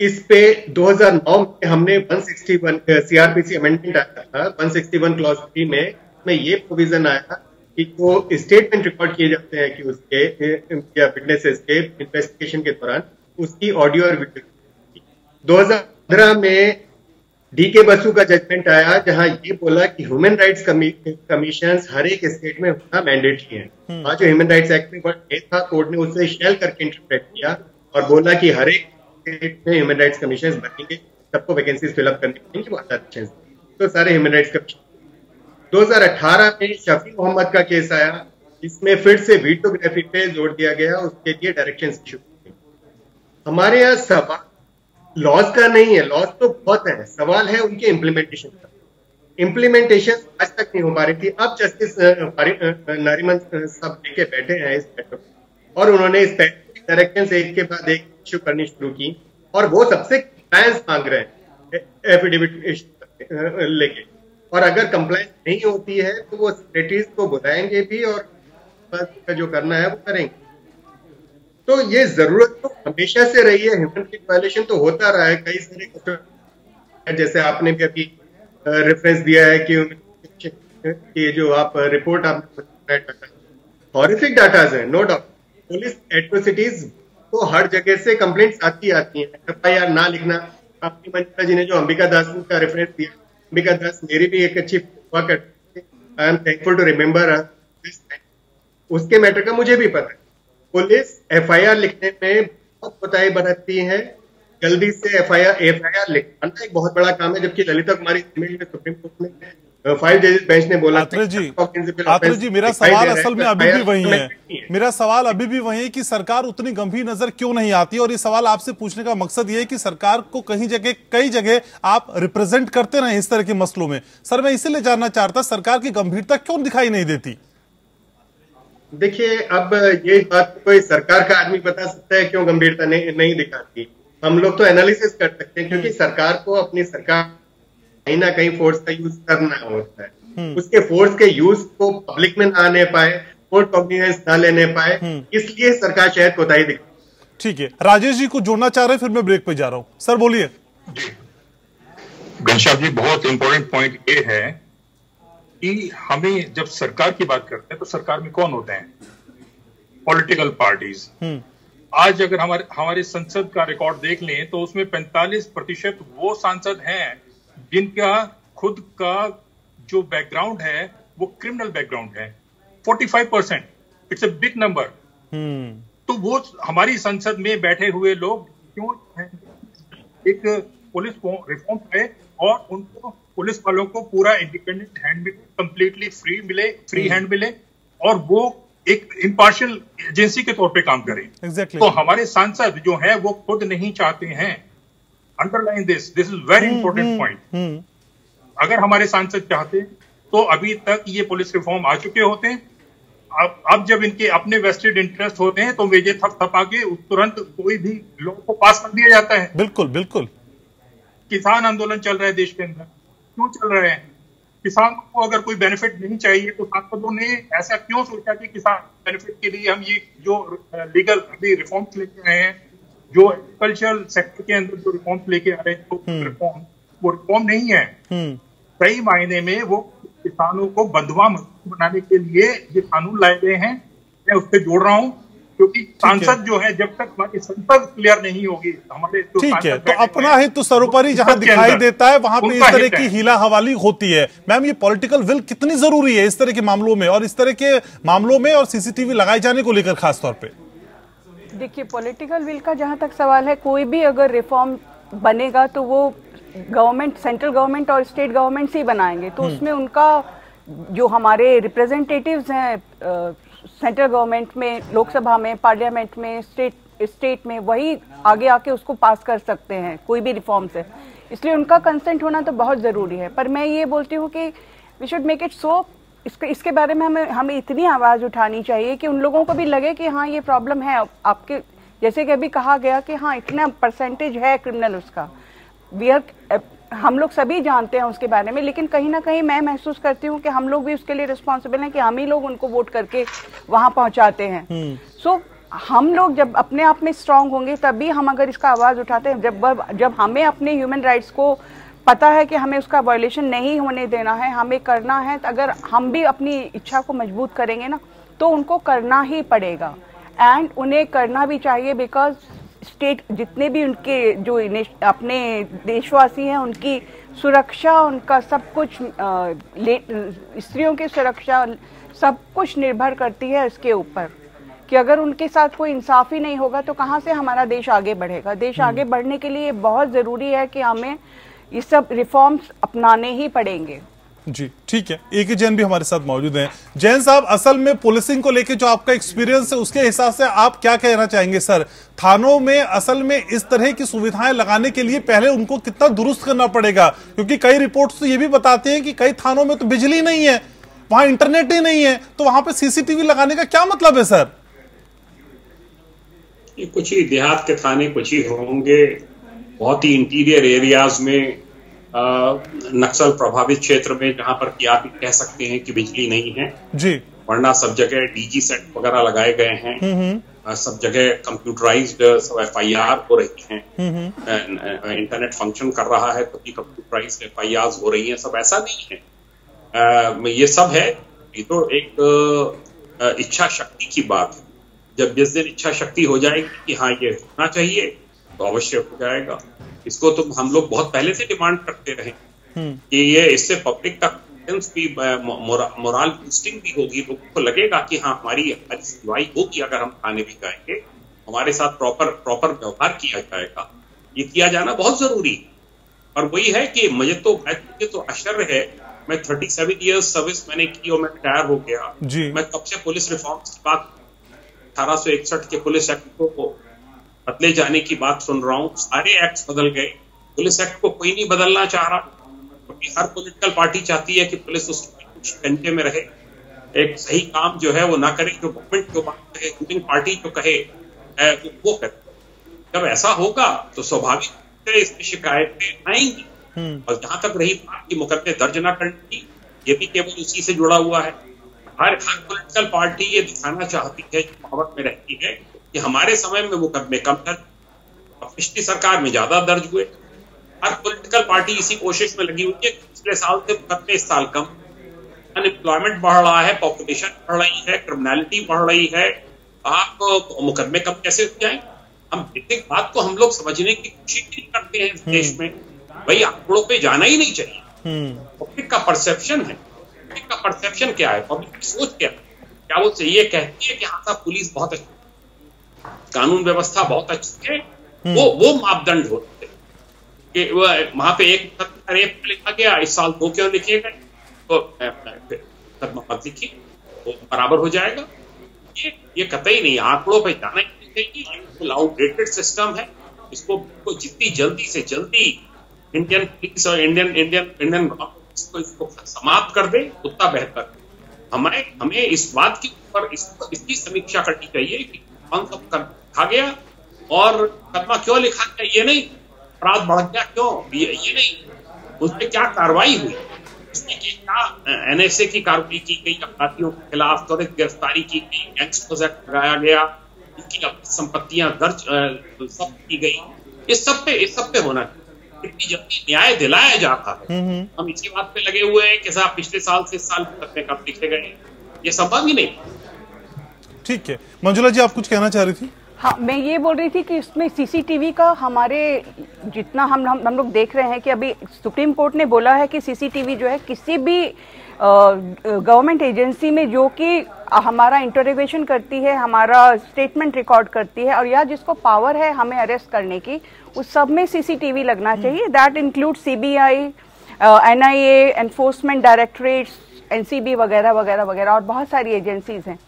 इस पे 2009 में हमने 161 सीआरपीसी अमेंडमेंट आया था। 161 क्लॉज थ्री में में ये प्रोविज़न आया कि जो स्टेटमेंट रिकॉर्ड किए जाते हैं कि उसके या विटनेसेस के इन्वेस्टिगेशन के दौरान उसकी ऑडियो और वीडियो 2015 में डी के बसु का जजमेंट आया जहाँ ये बोला कि ह्यूमन राइट्स कमीशन हर एक स्टेट में होना मैंडेटरी है। हम्म। आज जो ह्यूमन राइट्स एक्ट में था कोर्ट ने उससे शेल करके इंटरप्रेट किया और बोला कि हर एक स्टेट में ह्यूमन राइट्स कमीशन बनेंगे सबको वैकेंसीज फिलअप करनी पड़ेंगी तो सारे ह्यूमन राइट्स कमीशन 2018 में शफी मोहम्मद का केस आया इसमें फिर से वीडियोग्राफी पे ज़ोर दिया गया, उसके लिए डायरेक्शन इशू हमारे यहाँ सवाल लॉज का नहीं है लॉज तो बहुत है, सवाल है उनके इम्प्लीमेंटेशन का। इम्प्लीमेंटेशन आज तक नहीं हो पा रही थी। अब जस्टिस नारीमन सब लेके बैठे हैं इस मैटर और उन्होंने इस डायरेक्शन एक के बाद एक इशू करनी शुरू की, और वो सबसे मांग रहे हैं एफिडेविट लेके। और अगर कंप्लाइंस नहीं होती है तो वो सेक्रेटरीज को बुलाएँगे भी और जो करना है वो करेंगे। तो ये ज़रूरत तो हमेशा से रही है। ह्यूमन राइट वायलेशन तो होता रहा है। कई सारे जैसे आपने भी अभी रेफरेंस दिया है कि ये जो आप रिपोर्ट आपने डाटाज है नो डाउट पुलिस एट्रोसिटीज तो हर जगह से कंप्लेंट्स आती आती हैं एफ़ ना लिखना। आपकी मंजिला जी ने जो अंबिका दास का रेफरेंस दिया बिकॉज़ मेरी भी एक अच्छी हुआ करती I am thankful to remember उसके मैटर का मुझे भी पता है पुलिस एफआईआर लिखने में बहुत कोताही बरतती है जल्दी से एफआईआर एफआईआर लिखना एक बहुत बड़ा काम है जबकि ललिता कुमारी सुप्रीम कोर्ट में फाइव जजेस बेंच ने बोला जी आत्रे जी मेरा सवाल असल में अभी भी वही है। मेरा सवाल अभी भी वही है कि सरकार उतनी गंभीर नज़र क्यों नहीं आती? और ये सवाल आपसे पूछने का मकसद ये है कि सरकार को कहीं जगह कई जगह आप रिप्रेजेंट करते रहे इस तरह के मसलों में। सर मैं इसीलिए जानना चाहता सरकार की गंभीरता क्यों दिखाई नहीं देती? देखिए अब ये बात कोई सरकार का आदमी बता सकता है क्यों गंभीरता नहीं, नहीं दिखाती। हम लोग तो एनालिसिस कर सकते हैं क्योंकि सरकार को अपनी सरकार कहीं ना कहीं फोर्स का यूज़ करना होता है हम्म। उसके फोर्स के यूज़ को पब्लिक में ना आने पाए कोर्ट कॉग्निजेंस ना लेने पाए हम्म। इसलिए सरकार शायद कोताही दिखा ठीक है राजेश जी को जोड़ना चाह रहे हैं फिर मैं ब्रेक पे जा रहा हूँ सर बोलिए घनश्याम जी बहुत इंपॉर्टेंट पॉइंट ये है कि हमें जब सरकार की बात करते हैं तो सरकार में कौन होते हैं पॉलिटिकल पार्टीज़ हम्म। आज अगर हमारे हमारे संसद का रिकॉर्ड देख लें तो उसमें 45 प्रतिशत वो सांसद हैं जिनका खुद का जो बैकग्राउंड है वो क्रिमिनल बैकग्राउंड है। 45 percent it's a big number तो वो हमारी संसद में बैठे हुए लोग क्यों एक पुलिस रिफॉर्म है और उनको पुलिस वालों को पूरा इंडिपेंडेंट हैंड कंप्लीटली फ्री मिले फ्री हैंड मिले और वो एक इम्पार्शियल एजेंसी के तौर पे काम करें। Exactly. तो हमारे सांसद जो है वो खुद नहीं चाहते हैं underline this this is very important point अगर हमारे सांसद चाहते तो अभी तक ये पुलिस रिफॉर्म आ चुके होते। हैं अब अब जब इनके अपने वेस्टेड इंटरेस्ट होते हैं तो वेजे थप थपा के तुरंत कोई भी लोगों को पास कर दिया जाता है। बिल्कुल बिल्कुल। किसान आंदोलन चल रहा है देश के अंदर। क्यों चल रहे हैं? किसान को अगर कोई बेनिफिट नहीं चाहिए तो सांसदों ने ऐसा क्यों सोचा कि किसान बेनिफिट के लिए हम ये जो लीगल अभी रिफॉर्म्स लेके आए हैं जो एग्रीकल्चरल सेक्टर के अंदर जो रिफॉर्म्स लेके आ रहे हैं तो रिफॉर्म वो रिफॉर्म नहीं है। हम्म। सही मायने में वो किसानों को बंधुआ बनाने के लिए ये कानून लाए गए हैं। मैं उससे जोड़ रहा हूँ क्योंकि सांसद जो है जब तक हमारी संसद क्लियर नहीं होगी हमारे ठीक है तो अपना हैं, हित तो सर्वोपरि जहाँ दिखाई देता है वहाँ पे इस तरह की हीला हवाली होती है। मैम ये पॉलिटिकल विल कितनी ज़रूरी है इस तरह के मामलों में और इस तरह के मामलों में और सीसीटीवी लगाए जाने को लेकर खासतौर पे? देखिए पॉलिटिकल विल का जहाँ तक सवाल है कोई भी अगर रिफॉर्म बनेगा तो वो गवर्नमेंट सेंट्रल गवर्नमेंट और स्टेट गवर्नमेंट से ही बनाएँगे। तो उसमें उनका जो हमारे रिप्रेजेंटेटिव्स हैं सेंट्रल गवर्नमेंट में लोकसभा में पार्लियामेंट में स्टेट स्टेट में वही आगे आके उसको पास कर सकते हैं कोई भी रिफॉर्म से। इसलिए उनका कंसेंट होना तो बहुत ज़रूरी है। पर मैं ये बोलती हूँ कि we should make it so इसके इसके बारे में हमें हमें इतनी आवाज़ उठानी चाहिए कि उन लोगों को भी लगे कि हाँ ये प्रॉब्लम है। आपके जैसे कि अभी कहा गया कि हाँ इतना परसेंटेज है क्रिमिनल उसका। वी आर हम लोग सभी जानते हैं उसके बारे में लेकिन कहीं ना कहीं मैं महसूस करती हूँ कि हम लोग भी उसके लिए रिस्पॉन्सिबल हैं कि हम ही लोग उनको वोट करके वहाँ पहुंचाते हैं। सो hmm. so, हम लोग जब अपने आप में स्ट्रांग होंगे तभी हम अगर इसका आवाज़ उठाते हैं। जब जब हमें अपने ह्यूमन राइट्स को पता है कि हमें उसका वायलेशन नहीं होने देना है हमें करना है तो अगर हम भी अपनी इच्छा को मज़बूत करेंगे ना तो उनको करना ही पड़ेगा। एंड उन्हें करना भी चाहिए बिकॉज़ स्टेट जितने भी उनके जो अपने देशवासी हैं उनकी सुरक्षा उनका सब कुछ स्त्रियों की सुरक्षा सब कुछ निर्भर करती है इसके ऊपर। कि अगर उनके साथ कोई इंसाफ ही नहीं होगा तो कहाँ से हमारा देश आगे बढ़ेगा? देश आगे बढ़ने के लिए बहुत ज़रूरी है कि हमें ये सब रिफॉर्म्स अपनाने ही पड़ेंगे। जी ठीक है। एक ही जैन भी हमारे साथ मौजूद हैं। जैन साहब असल में पुलिसिंग को लेकर जो आपका एक्सपीरियंस है उसके हिसाब से आप क्या कहना चाहेंगे सर? थानों में असल में इस तरह की सुविधाएँ लगाने के लिए पहले उनको कितना दुरुस्त करना पड़ेगा? क्योंकि कई रिपोर्ट्स तो ये भी बताते हैं कि कई थानों में तो बिजली नहीं है वहाँ इंटरनेट ही नहीं है तो वहाँ पे सीसीटीवी लगाने का क्या मतलब है सर? ये कुछ ही देहात के थाने कुछ ही होंगे। बहुत ही इंटीरियर एरियाज़ में नक्सल प्रभावित क्षेत्र में जहाँ पर कि आप कह सकते हैं कि बिजली नहीं है। जी। वरना सब जगह डीजी सेट वगैरह लगाए गए हैं। सब जगह कंप्यूटराइज्ड सब एफ़ आई आर हो रही हैं। इंटरनेट फ़ंक्शन कर रहा है तो कंप्यूटराइज एफ़ आई आर हो रही हैं सब ऐसा नहीं है। ये सब है। ये तो एक इच्छा शक्ति की बात है। जब जिस दिन इच्छा शक्ति हो जाएगी कि हाँ ये होना चाहिए तो अवश्य हो जाएगा। इसको तो हम लोग बहुत पहले से डिमांड करते रहे। कि ये इससे पब्लिक का कॉन्फिडेंस भी मोरल बूस्टिंग भी होगी। लोगों को लगेगा कि हाँ हमारी हमारी सुनवाई होगी अगर हम थाने भी जाएँगे। हमारे साथ प्रॉपर प्रॉपर व्यवहार किया जाएगा। ये किया जाना बहुत ज़रूरी है। और वही है कि मुझे तो मैं मुझे तो आश्चर्य है। मैं थर्टी सेवन ईयर्स सर्विस मैंने की और मैं रिटायर हो गया। मैं कब से पुलिस रिफॉर्म्स की बात अठारह सौ इकसठ के पुलिस एक्ट को बदले जाने की बात सुन रहा हूँ। सारे एक्ट बदल गए। पुलिस एक्ट को कोई नहीं बदलना चाह रहा। क्योंकि हर पॉलिटिकल पार्टी चाहती है कि पुलिस उस कुछ घंटे में रहे। एक सही काम जो है वो ना करे जो गवर्नमेंट जो बात कहे रूलिंग पार्टी जो कहे वो, वो करे। जब ऐसा होगा तो स्वाभाविक इसमें शिकायतें आएँगी। और जहाँ तक रही बात की मुकदमे दर्ज न करने की ये भी केवल उसी से जुड़ा हुआ है। हर हर पॉलिटिकल पार्टी ये दिखाना चाहती है जो पावर में रहती है। कि हमारे समय में मुकदमे कम दर्ज पिछली सरकार में ज़्यादा दर्ज हुए। हर पॉलिटिकल पार्टी इसी कोशिश में लगी हुई है पिछले साल से मुकदमे इस साल कम। अनएम्प्लॉयमेंट बढ़ रहा है पॉपुलेशन बढ़ रही है क्रिमिनलिटी बढ़ रही है। आप मुकदमे कम कैसे हो जाएँगे हम बेसिक बात को हम लोग समझने की कोशिश नहीं करते हैं इस देश में। भाई आंकड़ों पे जाना ही नहीं चाहिए। पब्लिक का परसेप्शन है। पब्लिक का परसेप्शन क्या है? पब्लिक की सोच क्या है? क्या वो ये कहती है कि हाँ साहब पुलिस बहुत अच्छी कानून व्यवस्था बहुत अच्छी है। वो वो मापदंड होते हैं। कि वहाँ पे एक रेप लिखा गया इस साल दो क्यों लिखे गए? तो मत लिखिए वो बराबर हो जाएगा। ये ये कतई नहीं आंकड़ों पे जाना ही चाहिए। आउटडेटेड सिस्टम है इसको इसको जितनी जल्दी से जल्दी इंडियन पुलिस और इंडियन इंडियन इंडियन इसको इसको समाप्त कर दे उतना बेहतर हमें हमें इस बात के ऊपर इस, इसकी समीक्षा करनी चाहिए कि कौन सा लिखा गया? और कदमा क्यों लिखा गया? ये नहीं। अपराध बढ़ गया क्यों? ये, ये नहीं। उसमें क्या कार्रवाई हुई? उसमें क्या एनएसए की कार्रवाई की गई? अपराधियों के खिलाफ त्वरित गिरफ्तारी की गई? गैंगस्टर्स एक्ट लगाया गया? उनकी संपत्तियाँ दर्ज सब की गई? इस सब पे इस सब पे होना चाहिए। इतनी जल्दी न्याय दिलाया जाता है। हम्म, हम्म। हम इसी बात पे लगे हुए हैं कि साहब पिछले साल से इस साल तक में कब लिखे गए? ये संभव ही नहीं। ठीक है। मंजुला जी आप कुछ कहना चाह रही थी? हाँ मैं ये बोल रही थी कि इसमें सीसीटीवी का हमारे जितना हम हम हम लोग देख रहे हैं कि अभी सुप्रीम कोर्ट ने बोला है कि सीसीटीवी जो है किसी भी गवर्नमेंट एजेंसी में जो कि हमारा इंटरोगेशन करती है हमारा स्टेटमेंट रिकॉर्ड करती है और या जिसको पावर है हमें अरेस्ट करने की उस सब में सीसीटीवी लगना हम्म। चाहिए that include CBI NIA enforcement directorate NCB वगैरह वगैरह वगैरह और बहुत सारी एजेंसीज हैं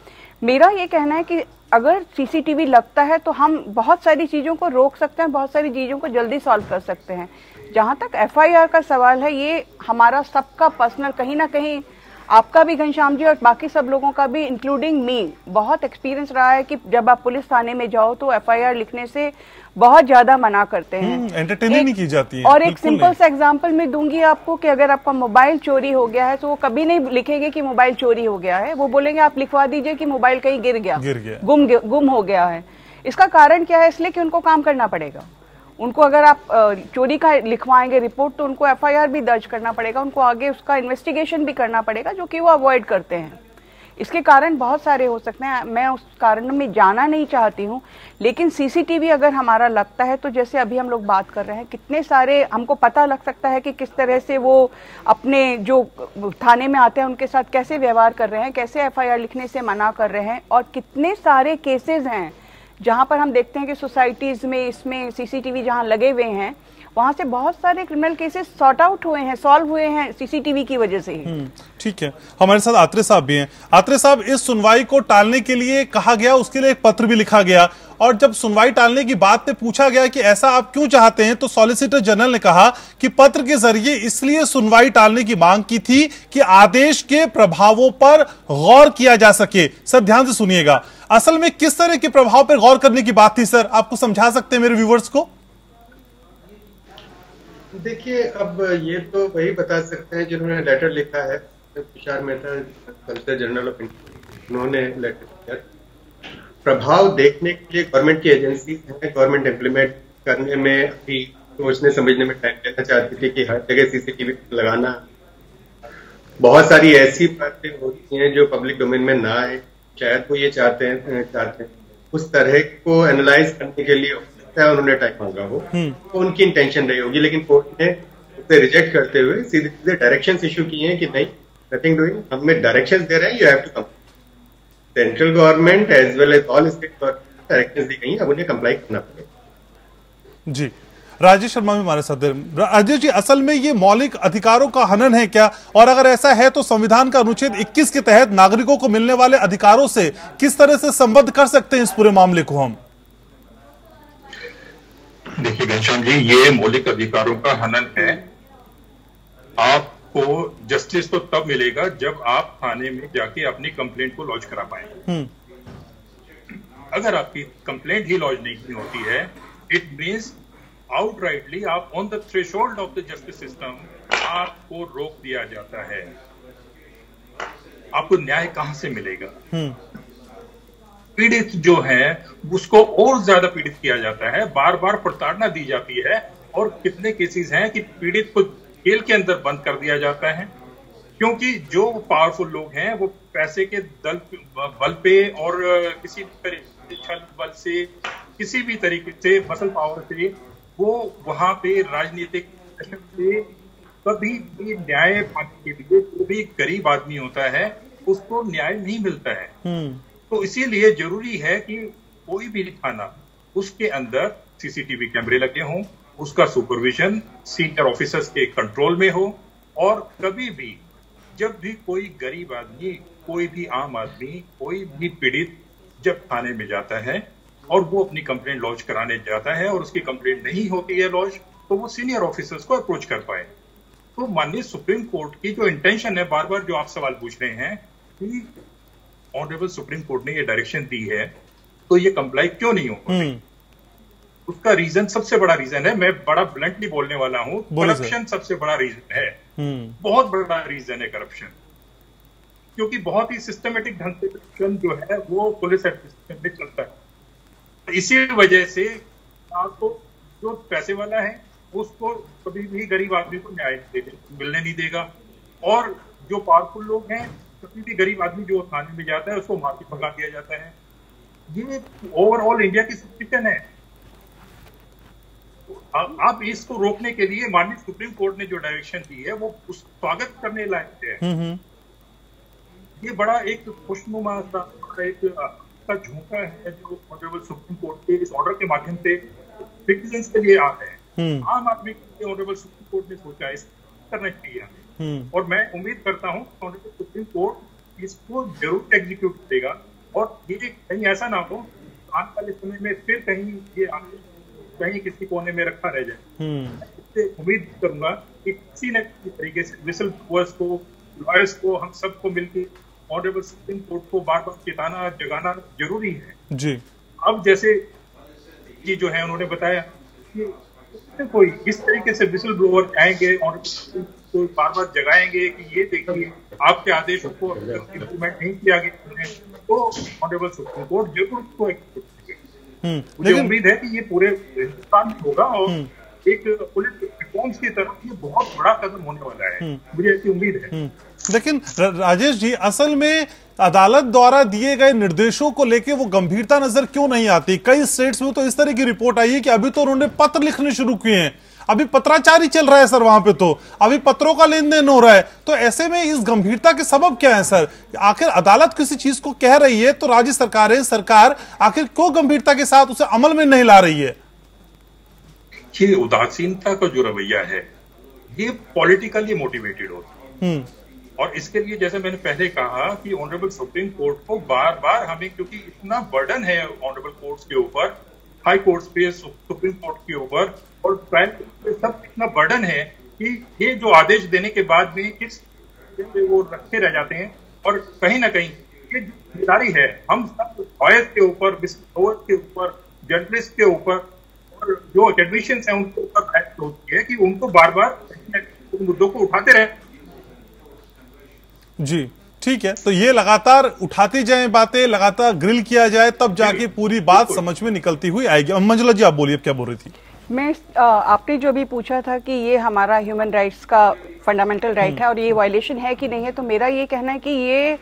मेरा ये कहना है कि अगर सीसीटीवी लगता है तो हम बहुत सारी चीज़ों को रोक सकते हैं, बहुत सारी चीज़ों को जल्दी सॉल्व कर सकते हैं। जहाँ तक एफआईआर का सवाल है, ये हमारा सबका पर्सनल, कहीं ना कहीं आपका भी घनश्याम जी और बाकी सब लोगों का भी इंक्लूडिंग मी बहुत एक्सपीरियंस रहा है कि जब आप पुलिस थाने में जाओ तो एफआईआर लिखने से बहुत ज़्यादा मना करते हैं। हम्म, नहीं की जाती है और एक सिंपल सा एग्जांपल मैं दूँगी आपको कि अगर आपका मोबाइल चोरी हो गया है तो वो कभी नहीं लिखेंगे कि मोबाइल चोरी हो गया है वो बोलेंगे आप लिखवा दीजिए कि मोबाइल कहीं गिर गया गिर गया। गुम गुम हो गया है। इसका कारण क्या है? इसलिए कि उनको काम करना पड़ेगा। उनको अगर आप चोरी का लिखवाएँगे रिपोर्ट तो उनको एफआईआर भी दर्ज करना पड़ेगा, उनको आगे उसका इन्वेस्टिगेशन भी करना पड़ेगा, जो कि वो अवॉइड करते हैं। इसके कारण बहुत सारे हो सकते हैं, मैं उस कारण में जाना नहीं चाहती हूँ, लेकिन सीसीटीवी अगर हमारा लगता है तो जैसे अभी हम लोग बात कर रहे हैं, कितने सारे, हमको पता लग सकता है कि किस तरह से वो अपने जो थाने में आते हैं, उनके साथ कैसे व्यवहार कर रहे हैं, कैसे एफआईआर लिखने से मना कर रहे हैं, और कितने सारे केसेस हैं जहाँ पर हम देखते हैं कि सोसाइटीज़ में इसमें सीसीटीवी जहाँ लगे हुए हैं वहाँ से बहुत सारे क्रिमिनल केसेस सॉर्ट आउट हुए हैं सॉल्व हुए हैं सीसीटीवी की वजह से हम्म, ठीक है। हमारे साथ आत्रे साहब भी हैं। आत्रे साहब इस सुनवाई को टालने के लिए कहा गया उसके लिए एक पत्र भी लिखा गया। और जब सुनवाई टालने की बात पे पूछा गया कि ऐसा आप क्यों चाहते हैं तो सॉलिसिटर जनरल ने कहा कि पत्र के ज़रिए इसलिए सुनवाई टालने की मांग की थी कि आदेश के प्रभावों पर गौर किया जा सके। सर ध्यान से सुनिएगा। असल में किस तरह के प्रभाव पर गौर करने की बात थी सर? आपको समझा सकते हैं मेरे व्यूवर्स को? देखिए, अब ये तो वही बता सकते हैं जिन्होंने लेटर लिखा है, Tushar Mehta commissioner general of India उन्होंने लेटर किया प्रभाव देखने के लिए गवर्नमेंट की एजेंसी है गवर्नमेंट इम्प्लीमेंट करने में अभी सोचने, समझने में टाइम लेना चाहती थी कि हर जगह सीसीटीवी लगाना। बहुत सारी ऐसी बातें होती हैं जो पब्लिक डोमेन में ना आए। शायद वो ये चाहते हैं चाहते हैं। उस तरह को एनालाइज करने के लिए सकता है उन्होंने टाइप मांगा हो। तो उनकी इंटेंशन रही होगी लेकिन कोर्ट ने उसे रिजेक्ट करते हुए सीधे सीधे डायरेक्शन इशू किए हैं कि नहीं नथिंग डूइंग हमें डायरेक्शन दे रहे हैं you have to come central government as well as all state government direction दी गई अब उन्हें कंप्लाई करना पड़ेगा। जी। राजेश शर्मा भी हमारे साथ राजेश जी असल में ये मौलिक अधिकारों का हनन है क्या? और अगर ऐसा है तो संविधान का अनुच्छेद 21 के तहत नागरिकों को मिलने वाले अधिकारों से किस तरह से संबद्ध कर सकते हैं इस पूरे मामले को हम? देखिए घनश्याम जी ये मौलिक अधिकारों का हनन है आपको जस्टिस तो तब मिलेगा जब आप थाने में जाके अपनी कंप्लेंट को लॉन्च करा पाए हम्म। अगर आपकी कंप्लेंट ही लॉन्च नहीं होती है इट मीन्स आउटराइटली आप on the threshold of the justice system आपको रोक दिया जाता है आपको न्याय कहाँ से मिलेगा हम्म। पीड़ित जो है, उसको और ज़्यादा पीड़ित किया जाता है। बार बार प्रताड़ना दी जाती है और कितने केसेस हैं कि पीड़ित को जेल के अंदर बंद कर दिया जाता है। क्योंकि जो पावरफुल लोग हैं, वो पैसे के दल बल पे और किसी छल बल से, किसी भी तरीके से मसल पावर से, वो वहाँ पे राजनीतिक से कभी भी न्याय पाने के लिए, जो भी गरीब आदमी होता है, उसको न्याय नहीं मिलता है। हम्म। तो इसीलिए ज़रूरी है कि कोई भी थाना, उसके अंदर सीसीटीवी कैमरे लगे हों, उसका सुपरविजन, सीनियर ऑफिसर्स के कंट्रोल में हो, और कभी भी, जब भी कोई गरीब आदमी, कोई भी आम आदमी, कोई भी पीड़ित जब थाने में जाता है, और वो अपनी कंप्लेंट लॉन्च कराने जाता है, और उसकी कंप्लेंट नहीं होती है लॉन्च तो वो सीनियर ऑफिसर्स को अप्रोच कर पाए। तो माननीय सुप्रीम कोर्ट की जो इंटेंशन है बार बार जो आप सवाल पूछ रहे हैं कि ऑनरेबल सुप्रीम कोर्ट ने ये डायरेक्शन दी है तो ये कंप्लाई क्यों नहीं हो हम्म। उसका रीजन सबसे बड़ा रीजन है मैं बड़ा ब्लंटली बोलने वाला हूँ करप्शन सबसे बड़ा रीजन है। हम्म। बहुत बड़ा रीजन है करप्शन क्योंकि बहुत ही सिस्टमेटिक ढंग से करप्शन जो है वो पुलिस एडमिनिस्ट्रेशन में चलता है। इसी वजह से आपको जो पैसे वाला है उसको कभी भी गरीब आदमी को न्याय मिलने नहीं देगा। और जो पावरफुल लोग हैं कभी भी गरीब आदमी जो थाने में जाता है उसको मार के भगा दिया जाता है। ये ओवरऑल इंडिया की सिचुएशन है। आ- आप इसको रोकने के लिए माननीय सुप्रीम कोर्ट ने जो डायरेक्शन दी है वो उस स्वागत करने लायक है। हम्म हम्म, ये बड़ा एक खुशनुमा सा एक का झोंका है जो ऑनरेबल सुप्रीम कोर्ट के इस ऑर्डर के माध्यम से सिटीजन के लिए आ रहे हैं। हम्म। आम आदमी के लिए ऑनरेबल सुप्रीम कोर्ट ने सोचा इस करना चाहिए हमें और मैं उम्मीद करता हूँ सुप्रीम कोर्ट इसको ज़रूर एग्जीक्यूट करेगा। और ये कहीं ऐसा ना हो आने वाले समय में फिर कहीं ये कहीं किसी कोने में रखा रह जाए। हम्म। इससे उम्मीद करूँगा कि किसी न किसी तरीके से विसल ब्लोअर्स को लॉयर्स को हम सबको मिलकर ऑनरेबल सुप्रीम कोर्ट को बार बार चेताना जगाना ज़रूरी है। जी। अब जैसे ये जो है उन्होंने बताया कि कोई इस तरीके से विसल ब्लोअर आएँगे और को बार बार जगाएँगे कि ये देखिए आपके आदेशों को इम्प्लीमेंट नहीं किया गया तो ऑनरेबल सुप्रीम कोर्ट ज़रूर उसको हम्म मुझे उम्मीद है कि ये पूरे हिंदुस्तान में होगा और एक पुलिस रिफॉर्म्स की तरफ़ ये बहुत बड़ा कदम होने वाला है। मुझे ऐसी उम्मीद है। हम्म, लेकिन राजेश जी असल में अदालत द्वारा दिए गए निर्देशों को लेके वो गंभीरता नज़र क्यों नहीं आती? कई स्टेट्स में तो इस तरह की रिपोर्ट आई है कि अभी तो उन्होंने पत्र लिखने शुरू किए हैं। अभी पत्राचारी चल रहा है सर वहाँ पे तो। अभी पत्रों का लेन देन हो रहा है। तो ऐसे में इस गंभीरता के सबब क्या है सर? आखिर अदालत किसी चीज़ को कह रही है तो राज्य सरकारें सरकार आखिर क्यों गंभीरता के साथ उसे अमल में नहीं ला रही है? ये उदासीनता का जो रवैया है ये पॉलिटिकली मोटिवेटेड होता है। हम्म। और इसके लिए जैसे मैंने पहले कहा कि ऑनरेबल सुप्रीम कोर्ट को बार बार हमें क्योंकि इतना बर्डन है ऑनरेबल कोर्ट्स के ऊपर हाई कोर्ट्स पे सुप्रीम कोर्ट के ऊपर और ट्रायल पे सब इतना बर्डन है कि ये जो आदेश देने के बाद भी किस पे वो रखे रह जाते हैं और कहीं ना कहीं ये जो ज़िम्मेदारी है हम सब लॉयर्स के ऊपर विस्लोअर्स के ऊपर जर्नलिस्ट के ऊपर और जो एडमिशंस हैं उनके ऊपर दायित्व होती है कि उनको बार बार मुद्दों को उठाते रहे। जी ठीक है। तो ये लगातार उठाती जाए बातें लगातार ग्रिल किया जाए तब जाके पूरी बात समझ में निकलती हुई आएगी। मंजुला जी आप बोलिए क्या बोल रही थी? मैं आपने जो भी पूछा था कि ये हमारा ह्यूमन राइट्स का फंडामेंटल राइट है और ये वायलेशन है कि नहीं है तो मेरा ये कहना है कि ये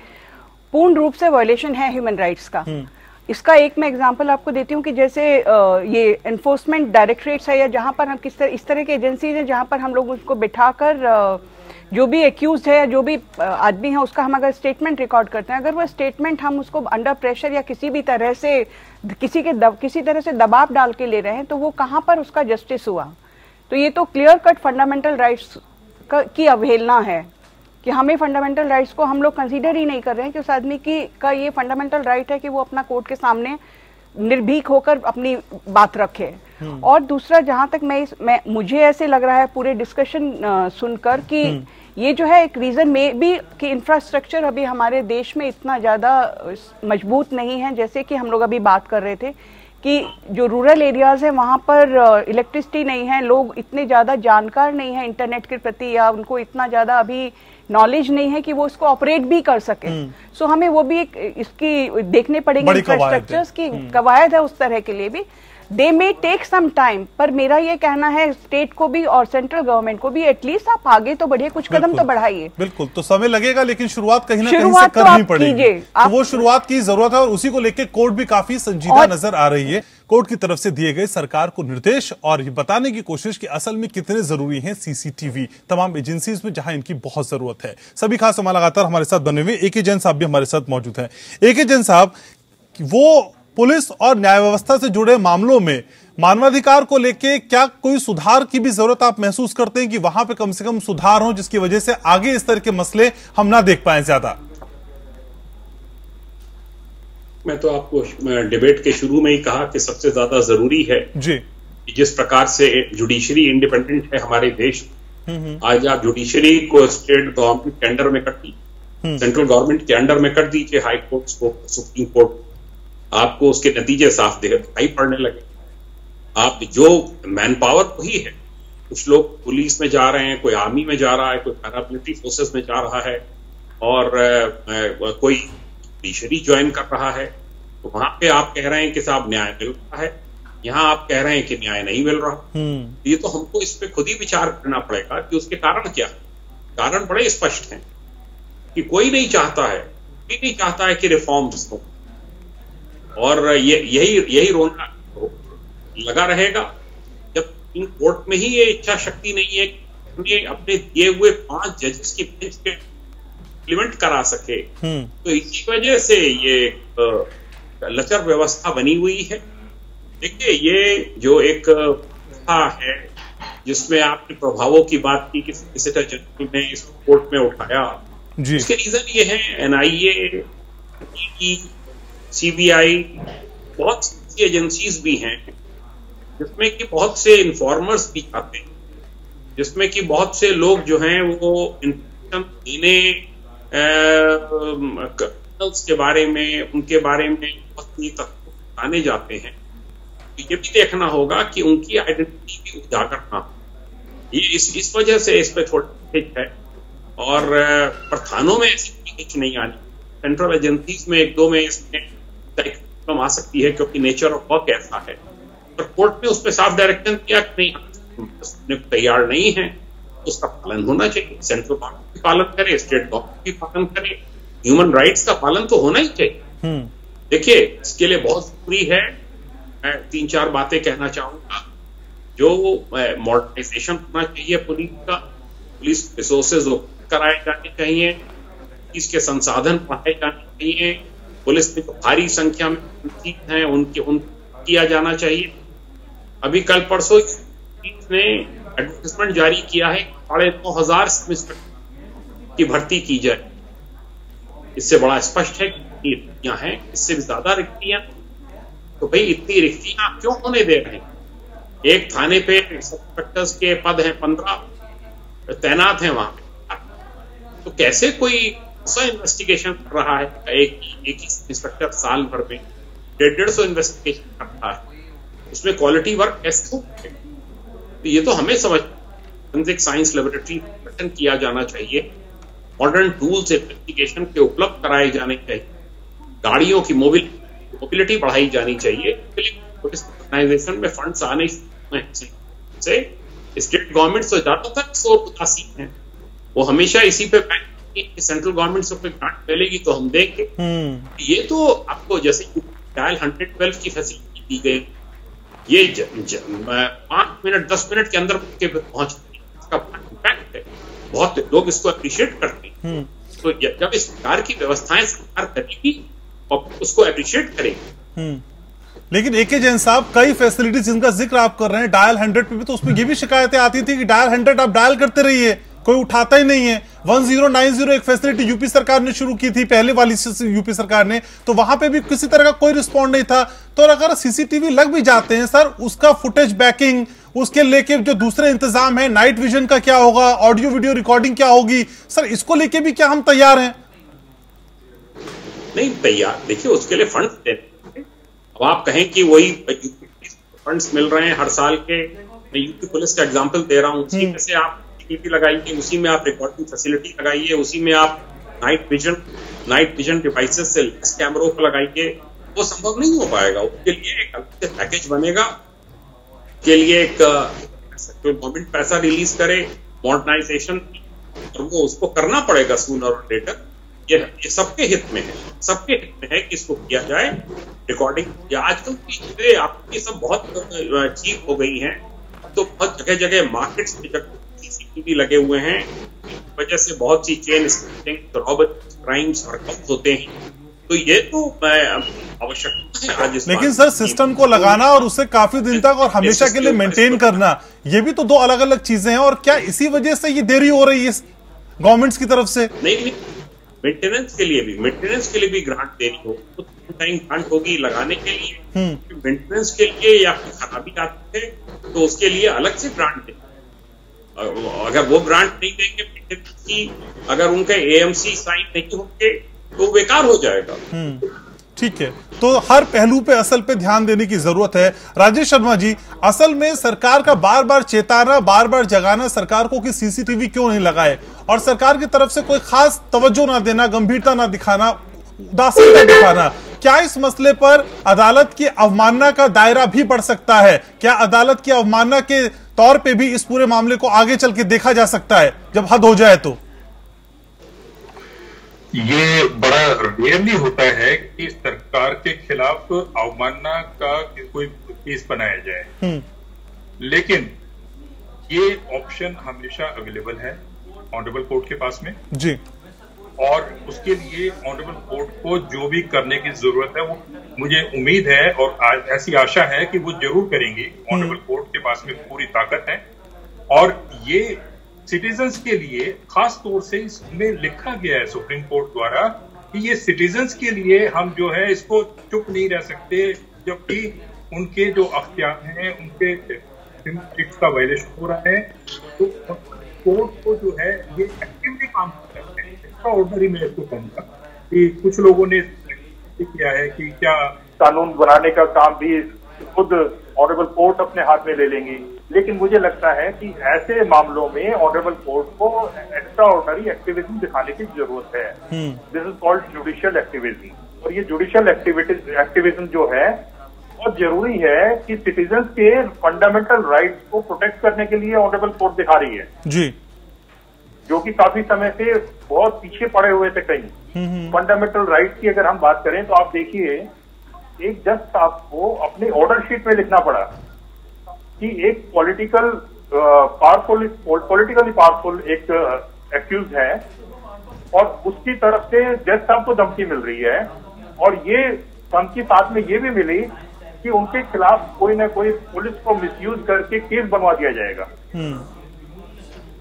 पूर्ण रूप से वायलेशन है ह्यूमन राइट्स का। इसका एक मैं एग्जांपल आपको देती हूँ कि जैसे ये एनफोर्समेंट डायरेक्टरेट्स है या जहाँ पर हम किस तरह इस तरह के एजेंसीज हैं जहाँ पर हम लोग उसको बिठाकर जो भी एक्यूज है या जो भी आदमी है उसका हम अगर स्टेटमेंट रिकॉर्ड करते हैं अगर वो स्टेटमेंट हम उसको अंडर प्रेशर या किसी भी तरह से किसी के दब, किसी तरह से दबाव डाल के ले रहे हैं तो वो कहाँ पर उसका जस्टिस हुआ? तो ये तो क्लियर कट फंडामेंटल राइट्स की अवहेलना है कि हमें फंडामेंटल राइट्स को हम लोग कंसीडर ही नहीं कर रहे हैं कि उस आदमी की का ये फंडामेंटल राइट है कि वो अपना कोर्ट के सामने निर्भीक होकर अपनी बात रखे। और दूसरा जहाँ तक मैं, इस, मैं मुझे ऐसे लग रहा है पूरे डिस्कशन सुनकर कि ये जो है एक रीजन में भी कि इंफ्रास्ट्रक्चर अभी हमारे देश में इतना ज़्यादा मज़बूत नहीं है। जैसे कि हम लोग अभी बात कर रहे थे कि जो रूरल एरियाज़ है वहाँ पर इलेक्ट्रिसिटी नहीं है लोग इतने ज़्यादा जानकार नहीं है इंटरनेट के प्रति या उनको इतना ज़्यादा अभी नॉलेज नहीं है कि वो इसको ऑपरेट भी कर सके। सो so, हमें वो भी एक इसकी देखने पड़ेंगे। इंफ्रास्ट्रक्चर्स की कवायद है उस तरह के लिए भी। दे मे टेक सम टाइम पर मेरा ये कहना है स्टेट को भी और सेंट्रल गवर्नमेंट को भी एटलीस्ट आप आगे तो बढ़िए कुछ कदम तो बढ़ाइए। बिल्कुल तो समय लगेगा लेकिन शुरुआत कहीं ना कहीं से तो करनी पड़ेगी। तो वो शुरुआत की ज़रूरत है और उसी को लेकर कोर्ट भी काफ़ी संजीदा नज़र आ रही है। कोर्ट की तरफ़ से दिए गए सरकार को निर्देश और ये बताने की कोशिश कि असल में कितने ज़रूरी हैं सीसीटीवी तमाम एजेंसीज में जहाँ इनकी बहुत ज़रूरत है। सभी खास हमारा लगातार हमारे साथ बने हुए ए के जैन साहब भी हमारे साथ मौजूद हैं। ए के जैन साहब वो पुलिस और न्याय व्यवस्था से जुड़े मामलों में मानवाधिकार को लेके क्या कोई सुधार की भी ज़रूरत आप महसूस करते हैं कि वहाँ पे कम से कम सुधार हो जिसकी वजह से आगे इस तरह के मसले हम ना देख पाए ज़्यादा? मैं तो आपको डिबेट के शुरू में ही कहा कि सबसे ज़्यादा ज़रूरी है जी। जिस प्रकार से जुडिशरी इंडिपेंडेंट है हमारे देश आज आप जुडिशरी को स्टेट गवर्नमेंट के अंडर में कर दीजिए। सेंट्रल गवर्नमेंट के अंडर में कर दीजिए हाई कोर्ट को सुप्रीम कोर्ट आपको उसके नतीजे साफ़ दिखाई पड़ने लगे। आप जो मैन पावर वही है। कुछ लोग पुलिस में जा रहे हैं कोई आर्मी में जा रहा है कोई पैरामिलिट्री फोर्सेस में जा रहा है और आ, कोई जुडिशरी ज्वाइन कर रहा है। तो वहाँ पे आप कह रहे हैं कि साहब न्याय मिल रहा है। यहाँ आप कह रहे हैं कि न्याय नहीं मिल रहा। तो ये तो हमको इस पे खुद ही विचार करना पड़ेगा कि उसके कारण क्या कारण बड़े स्पष्ट हैं कि कोई नहीं चाहता है कोई नहीं चाहता है कि रिफॉर्म्स हो। और ये यही यही रोना लगा रहेगा। जब इन कोर्ट में ही ये इच्छा शक्ति नहीं है कि अपने दिए हुए पाँच जजेस की बेंच पे इम्प्लीमेंट करा सके तो इसी वजह से ये लचर व्यवस्था बनी हुई है। देखिए ये जो एक था है जिसमें आपने प्रभावों की बात की कि सोलिसिटर जनरल ने इस कोर्ट में उठाया। जी। इसके रीजन ये है एनआईए सीबीआई बहुत सी एजेंसीज भी हैं, जिसमें कि बहुत से इन्फॉर्मर्स भी आते हैं, जिसमें कि बहुत से लोग जो हैं वो इन्फॉर्मेशन देने के बारे में, उनके बारे में बहुत तक आने जाते हैं। तो ये भी देखना होगा कि उनकी आइडेंटिटी भी उजागर ना ये इस इस वजह से इस पर थोड़ा हिच है और प्रधानों में ऐसी हिच नहीं आनी। सेंट्रल एजेंसीज में एक दो में इसमें प्रॉब्लम आ सकती है क्योंकि नेचर ऑफ़ वर्क ऐसा है। और कोर्ट ने उस पर साफ़ डायरेक्शन दिया कि नहीं तैयार नहीं है उसका पालन होना चाहिए। सेंट्रल गवर्नमेंट भी पालन करे स्टेट गवर्नमेंट भी पालन करे। ह्यूमन राइट्स का पालन तो होना ही चाहिए। हम्म। देखिए इसके लिए बहुत ज़रूरी है मैं तीन चार बातें कहना चाहूँगा। जो मॉडर्नाइजेशन होना चाहिए पुलिस का पुलिस रिसोर्सेज कराए जाने चाहिए पुलिस के संसाधन बढ़ाए जाने चाहिए पुलिस में जो भारी संख्या में हैं, उनके, उन किया जाना चाहिए। अभी कल परसों ने एडवर्टाइजमेंट जारी किया है, साढ़े नौ हज़ार की भर्ती की जाए। इससे बड़ा स्पष्ट है कि रिक्तियाँ हैं, इससे भी ज़्यादा रिक्तियाँ। तो भाई, इतनी रिक्तियाँ क्यों होने दे रहे हैं? एक थाने पे इंस्पेक्टर्स के पद हैं पंद्रह, तैनात हैं वहाँ। तो कैसे कोई ऐसा इन्वेस्टिगेशन कर रहा है, एक एक इंस्पेक्टर साल भर में डेढ़ डेढ़ सौ इन्वेस्टिगेशन कर रहा है। उसमें क्वालिटी वर्क कैसे हो। तो ये तो हमें समझ फोरेंसिक साइंस लेबोरेटरी गठन किया जाना चाहिए। मॉडर्न टूल्स इन्वेस्टिगेशन के उपलब्ध कराए जाने चाहिए। गाड़ियों की मोबिल मोबिलिटी बढ़ाई जानी चाहिए। ऑर्गेनाइजेशन में फंड्स आने से स्टेट गवर्नमेंट से ज़्यादातर शोर उदासीन है। वो हमेशा इसी पे सेंट्रल गवर्नमेंट से ग्रांट मिलेगी तो हम देंगे। हम्म। ये तो आपको जैसे डायल हंड्रेड ट्वेल्व की फैसिलिटी दी गई। ये पाँच मिनट दस मिनट के अंदर के पहुँच इसका इम्पैक्ट है। बहुत लोग इसको अप्रिशिएट करते हैं। हम्म। तो जब इस प्रकार की व्यवस्थाएँ सरकार करेगी और उसको अप्रिशिएट करेगी। हम्म। लेकिन ए के जैन साहब कई फैसिलिटीज़ जिनका ज़िक्र आप कर रहे हैं डायल हंड्रेड पे भी तो उसमें ये भी शिकायतें आती थी कि डायल हंड्रेड आप डायल करते रहिए। कोई उठाता ही नहीं है। 1090 एक फैसिलिटी यूपी सरकार ने शुरू की थी पहले वाली यूपी सरकार ने। तो वहाँ पे भी किसी तरह का कोई रिस्पॉन्ड नहीं था। तो अगर सीसीटीवी लग भी जाते हैं सर उसका फुटेज बैकिंग उसके लेके जो दूसरे इंतज़ाम है नाइट विजन का क्या होगा ऑडियो वीडियो रिकॉर्डिंग क्या होगी सर इसको लेके भी क्या हम तैयार हैं? नहीं तैयार। देखिए उसके लिए फंड अब आप कहें कि वही फंड्स मिल रहे हैं हर साल के। मैं यूपी पुलिस का एग्ज़ाम्पल दे रहा हूँ। उसी हम्म। में से आप टीवी लगाइए उसी में आप रिकॉर्डिंग फैसिलिटी लगाइए उसी में आप night vision night vision devices से लेस कैमरों को लगाइए, वो संभव नहीं हो पाएगा। उसके लिए एक अलग से पैकेज बनेगा के लिए एक गवर्नमेंट पैसा रिलीज़ करे मॉडर्नाइजेशन और वो उसको करना पड़ेगा सूनर और लेटर ये ये सबके हित में है, सबके हित में है कि इसको किया जाए रिकॉर्डिंग या आजकल की चीज़ें आपकी सब बहुत चीप हो गई हैं तो बहुत जगह जगह मार्केट्स में सीसीटीवी लगे हुए हैं। वजह से बहुत सी चेन रॉबर्ट क्राइम्स और कम होते हैं। तो ये तो आवश्यकता है आज लेकिन सर सिस्टम को लगाना और उसे काफ़ी दिन तक और हमेशा के लिए मेंटेन करना ये भी तो दो अलग अलग चीज़ें हैं और क्या इसी वजह से ये देरी हो रही है गवर्नमेंट्स की तरफ़ से? नहीं नहीं। मेंटेनेंस के लिए भी मेंटेनेंस के लिए भी ग्रांट देनी हो तो टाइम ग्रांट होगी लगाने के लिए। मेंटेनेंस हम्म। के लिए या खराबी आती है तो उसके लिए अलग से ग्रांट दे अगर वो ग्रांट नहीं देंगे की अगर उनके एएमसी साइन नहीं होंगे तो बेकार हो जाएगा। हम्म, ठीक है। तो हर पहलू पे असल पे ध्यान देने की ज़रूरत है। राजेश शर्मा जी असल में सरकार का बार बार चेताना बार बार जगाना सरकार को कि सीसीटीवी क्यों नहीं लगाए? और सरकार की तरफ़ से कोई खास तवज्जो ना देना गंभीरता ना दिखाना उदासीनता दिखाना क्या इस मसले पर अदालत की अवमानना का दायरा भी बढ़ सकता है? क्या अदालत की अवमानना के तौर पे भी इस पूरे मामले को आगे चल के देखा जा सकता है जब हद हो जाए तो। ये बड़ा रेयरली होता है कि सरकार के खिलाफ अवमानना का कोई केस बनाया जाए। हम्म। लेकिन ये ऑप्शन हमेशा अवेलेबल है ऑनरेबल कोर्ट के पास में। जी। और उसके लिए ऑनरेबल कोर्ट को जो भी करने की ज़रूरत है वो मुझे उम्मीद है और ऐसी आशा है कि वो ज़रूर करेंगे। ऑनरेबल कोर्ट के पास में पूरी ताकत है। और ये सिटीजन्स के लिए खास तौर से इसमें लिखा गया है सुप्रीम कोर्ट द्वारा कि ये सिटीजन्स के लिए हम जो है इसको चुप नहीं रह सकते जबकि उनके जो अख्तियार हैं उनके का वायलेशन हो रहा है। तो कोर्ट को जो है ये एक्टिवली काम है एक्स्ट्रा ऑर्डनरी मैं इसको कहूँगा कि कुछ लोगों ने किया है कि क्या कानून बनाने का काम भी खुद ऑनरेबल कोर्ट अपने हाथ में ले लेंगी। लेकिन मुझे लगता है कि ऐसे मामलों में ऑनरेबल कोर्ट को एक्स्ट्रा ऑर्डनरी एक्टिविज्म दिखाने की ज़रूरत है। This is called judicial activism और ये जुडिशियल एक्टिविज्म जो है बहुत ज़रूरी है कि सिटीजन के फंडामेंटल राइट्स को प्रोटेक्ट करने के लिए ऑनरेबल कोर्ट दिखा रही है। जी। जो कि काफ़ी समय से बहुत पीछे पड़े हुए थे कहीं। फंडामेंटल राइट की अगर हम बात करें तो आप देखिए एक जज साहब को अपनी ऑर्डर शीट में लिखना पड़ा कि एक पॉलिटिकल पावरफुल पॉलिटिकली पावरफुल एक एक्यूज है और उसकी तरफ़ से जज साहब को धमकी मिल रही है। और ये धमकी साथ में ये भी मिली कि उनके खिलाफ कोई ना कोई पुलिस को मिसयूज करके केस बनवा दिया जाएगा। हम्म।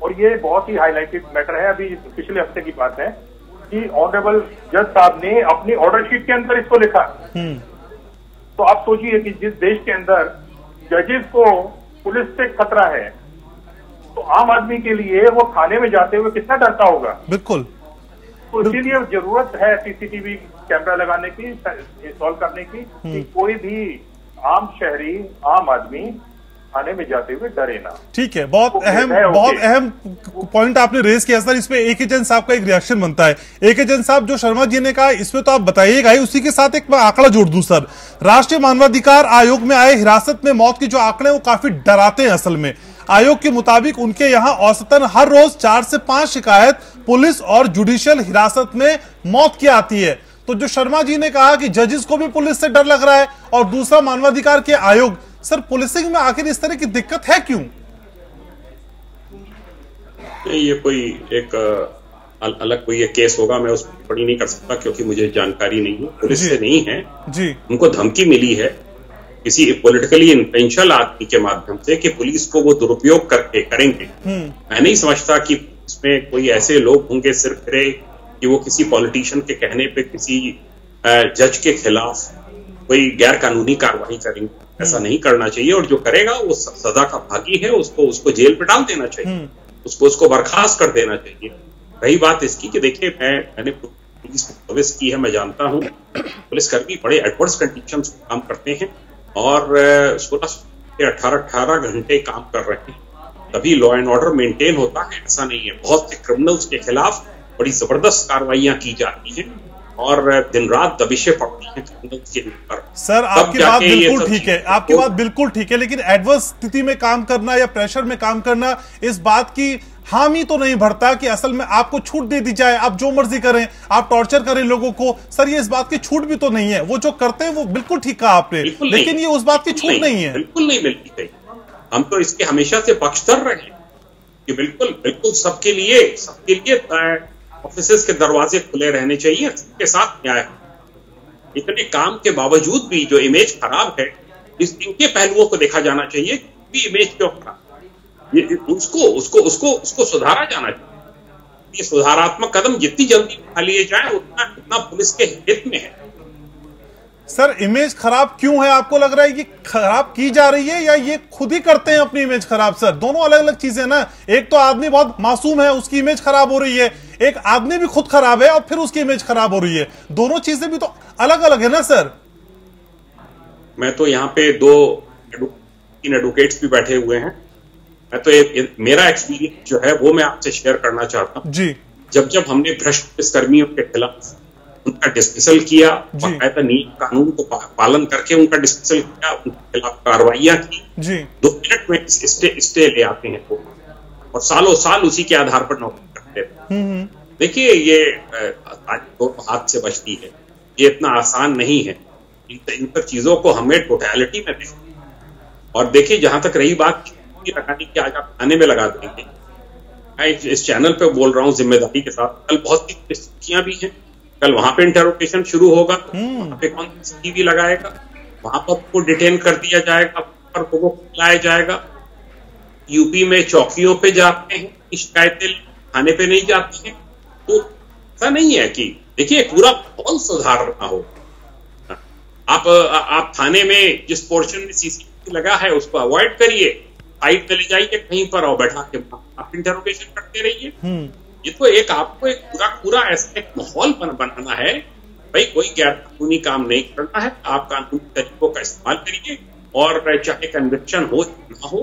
और ये बहुत ही हाईलाइटेड मैटर है अभी पिछले हफ़्ते की बात है कि ऑनरेबल जज साहब ने अपनी ऑर्डर शीट के अंदर इसको लिखा हम्म। तो आप सोचिए कि जिस देश के अंदर जजेस को पुलिस से खतरा है तो आम आदमी के लिए वो थाने में जाते हुए कितना डरता होगा बिल्कुल तो इसीलिए ज़रूरत है सीसीटीवी कैमरा लगाने की इंस्टॉल करने की कि हम्म। कोई भी आम शहरी आम आदमी थाने में जाते हुए डरे ना। ठीक है बहुत तो अहम बहुत अहम पॉइंट आपने रेस किया सर। इसमें एक एजेंट साहब का एक रिएक्शन बनता है। एक एजेंट साहब जो शर्मा जी ने कहा इसमें तो आप बताइएगा ही उसी के साथ एक मैं आंकड़ा जोड़ दूँ सर। राष्ट्रीय मानवाधिकार आयोग में आए हिरासत में मौत के जो आंकड़े वो काफ़ी डराते हैं असल में। आयोग के मुताबिक उनके यहाँ औसतन हर रोज चार से पाँच शिकायत पुलिस और जुडिशियल हिरासत में मौत की आती है। तो जो शर्मा जी ने कहा कि जजेस को भी पुलिस से डर लग रहा है और दूसरा मानवाधिकार के आयोग सर पुलिसिंग में आखिर इस तरह की दिक्कत है क्यों? ये कोई एक अलग कोई एक केस होगा मैं उस पर नहीं कर सकता क्योंकि मुझे जानकारी नहीं है पुलिस से नहीं है। जी। उनको धमकी मिली है किसी पॉलिटिकली इंटेंशनल आदमी के माध्यम से कि पुलिस को वो दुरुपयोग करके करेंगे। हम्म। मैं नहीं समझता कि इसमें कोई ऐसे लोग होंगे सिर्फ़ फिरे कि वो किसी पॉलिटिशियन के कहने पे किसी जज के खिलाफ कोई गैर कानूनी कार्रवाई करेंगे। ऐसा नहीं करना चाहिए और जो करेगा वो सजा का भागी है उसको उसको जेल पे डाल देना चाहिए। हम्म। उसको उसको बर्खास्त कर देना चाहिए। रही बात इसकी कि देखिए मैं मैंने पुलिस सर्विस की है मैं जानता हूँ। पुलिसकर्मी बड़े एडवर्स कंडीशन काम करते हैं और सोलह से अठारह अठारह घंटे काम कर रहे हैं। तभी लॉ एंड ऑर्डर मेंटेन होता है ऐसा नहीं है। बहुत से क्रिमिनल्स के खिलाफ बड़ी ज़बरदस्त कार्रवाइयाँ की जाती हैं। और दिन रात दबिशे पड़ती हैं के ऊपर। सर आपकी बात बिल्कुल ठीक है आपकी बात बिल्कुल ठीक है लेकिन एडवर्स स्थिति में काम करना या प्रेशर में काम करना इस बात की हामी तो नहीं भरता कि असल में आपको छूट दे दी जाए आप जो मर्ज़ी करें आप टॉर्चर करें लोगों को। सर ये इस बात की छूट भी तो नहीं है वो जो करते हैं वो बिल्कुल ठीक कहा आपने लेकिन ये उस बात की छूट नहीं है। बिल्कुल नहीं मिलती हम तो इसके हमेशा से पक्षधर रहे कि बिल्कुल बिल्कुल सबके लिए सबके लिए ऑफ़िस के दरवाजे खुले रहने चाहिए, सबके साथ न्याय इतने काम के बावजूद भी जो इमेज खराब है, इस इनके पहलुओं को देखा जाना चाहिए कि इमेज क्यों खराब ये उसको उसको उसको उसको सुधारा जाना चाहिए। ये सुधारात्मक कदम जितनी जल्दी उठा लिए जाए, उतना उतना पुलिस के हित में है। सर इमेज खराब क्यों है? आपको लग रहा है कि खराब की जा रही है या ये खुद ही करते हैं अपनी इमेज खराब? सर, दोनों अलग अलग चीज़ें ना। एक तो आदमी बहुत मासूम है, उसकी इमेज खराब हो रही है। एक आदमी भी खुद खराब है और फिर उसकी इमेज खराब हो रही है। दोनों चीज़ें भी तो अलग अलग है ना सर मैं तो यहाँ पे दो तीन एडवोकेट्स भी बैठे हुए हैं। मैं तो ये, मेरा एक्सपीरियंस जो है वो मैं आपसे शेयर करना चाहता हूँ। जी। जब जब हमने भ्रष्ट पुलिसकर्मियों के खिलाफ उनका डिस्मिसल किया बाकायदा नियम कानून को पालन करके उनका डिस्मिसल किया उनके खिलाफ कार्रवाइयाँ की जी। दो मिनट में स्टे स्टे ले आते हैं वो। और सालों साल उसी के आधार पर नौकरी हैं देखिए, ये हाथ से बचती है। ये इतना आसान नहीं है। इन सब चीज़ों को हमें टोटलिटी में देखना और देखिए, जहाँ तक रही बात लगाने की आज आप खाने में लगा देंगे। मैं इस चैनल पे बोल रहा हूँ ज़िम्मेदारी के साथ। कल बहुत सी स्थितियाँ भी हैं। कल वहाँ पे इंटरोगेशन शुरू होगा। वहाँ पे कौन टीवी लगाएगा? वहाँ पर को डिटेन कर दिया जाएगा। पर को लाया जाएगा। यूपी में चौकियों पे जाते हैं। शिकायतें थाने पे नहीं जाती हैं। तो ऐसा नहीं है कि देखिए पूरा माहौल सुधारना हो। आप आप थाने में जिस पोर्शन में सीसीटीवी लगा है उसको अवॉइड करिए। साइड में ले जाइए कहीं पर और बैठा के आप इंटरोगेशन करते रहिए। ये तो एक आपको एक पूरा पूरा ऐसा एक माहौल बनाना है। भाई कोई गैर कानूनी काम नहीं करना है। आप कानूनी तरीकों का इस्तेमाल करिए और चाहे कन्विक्शन हो ना हो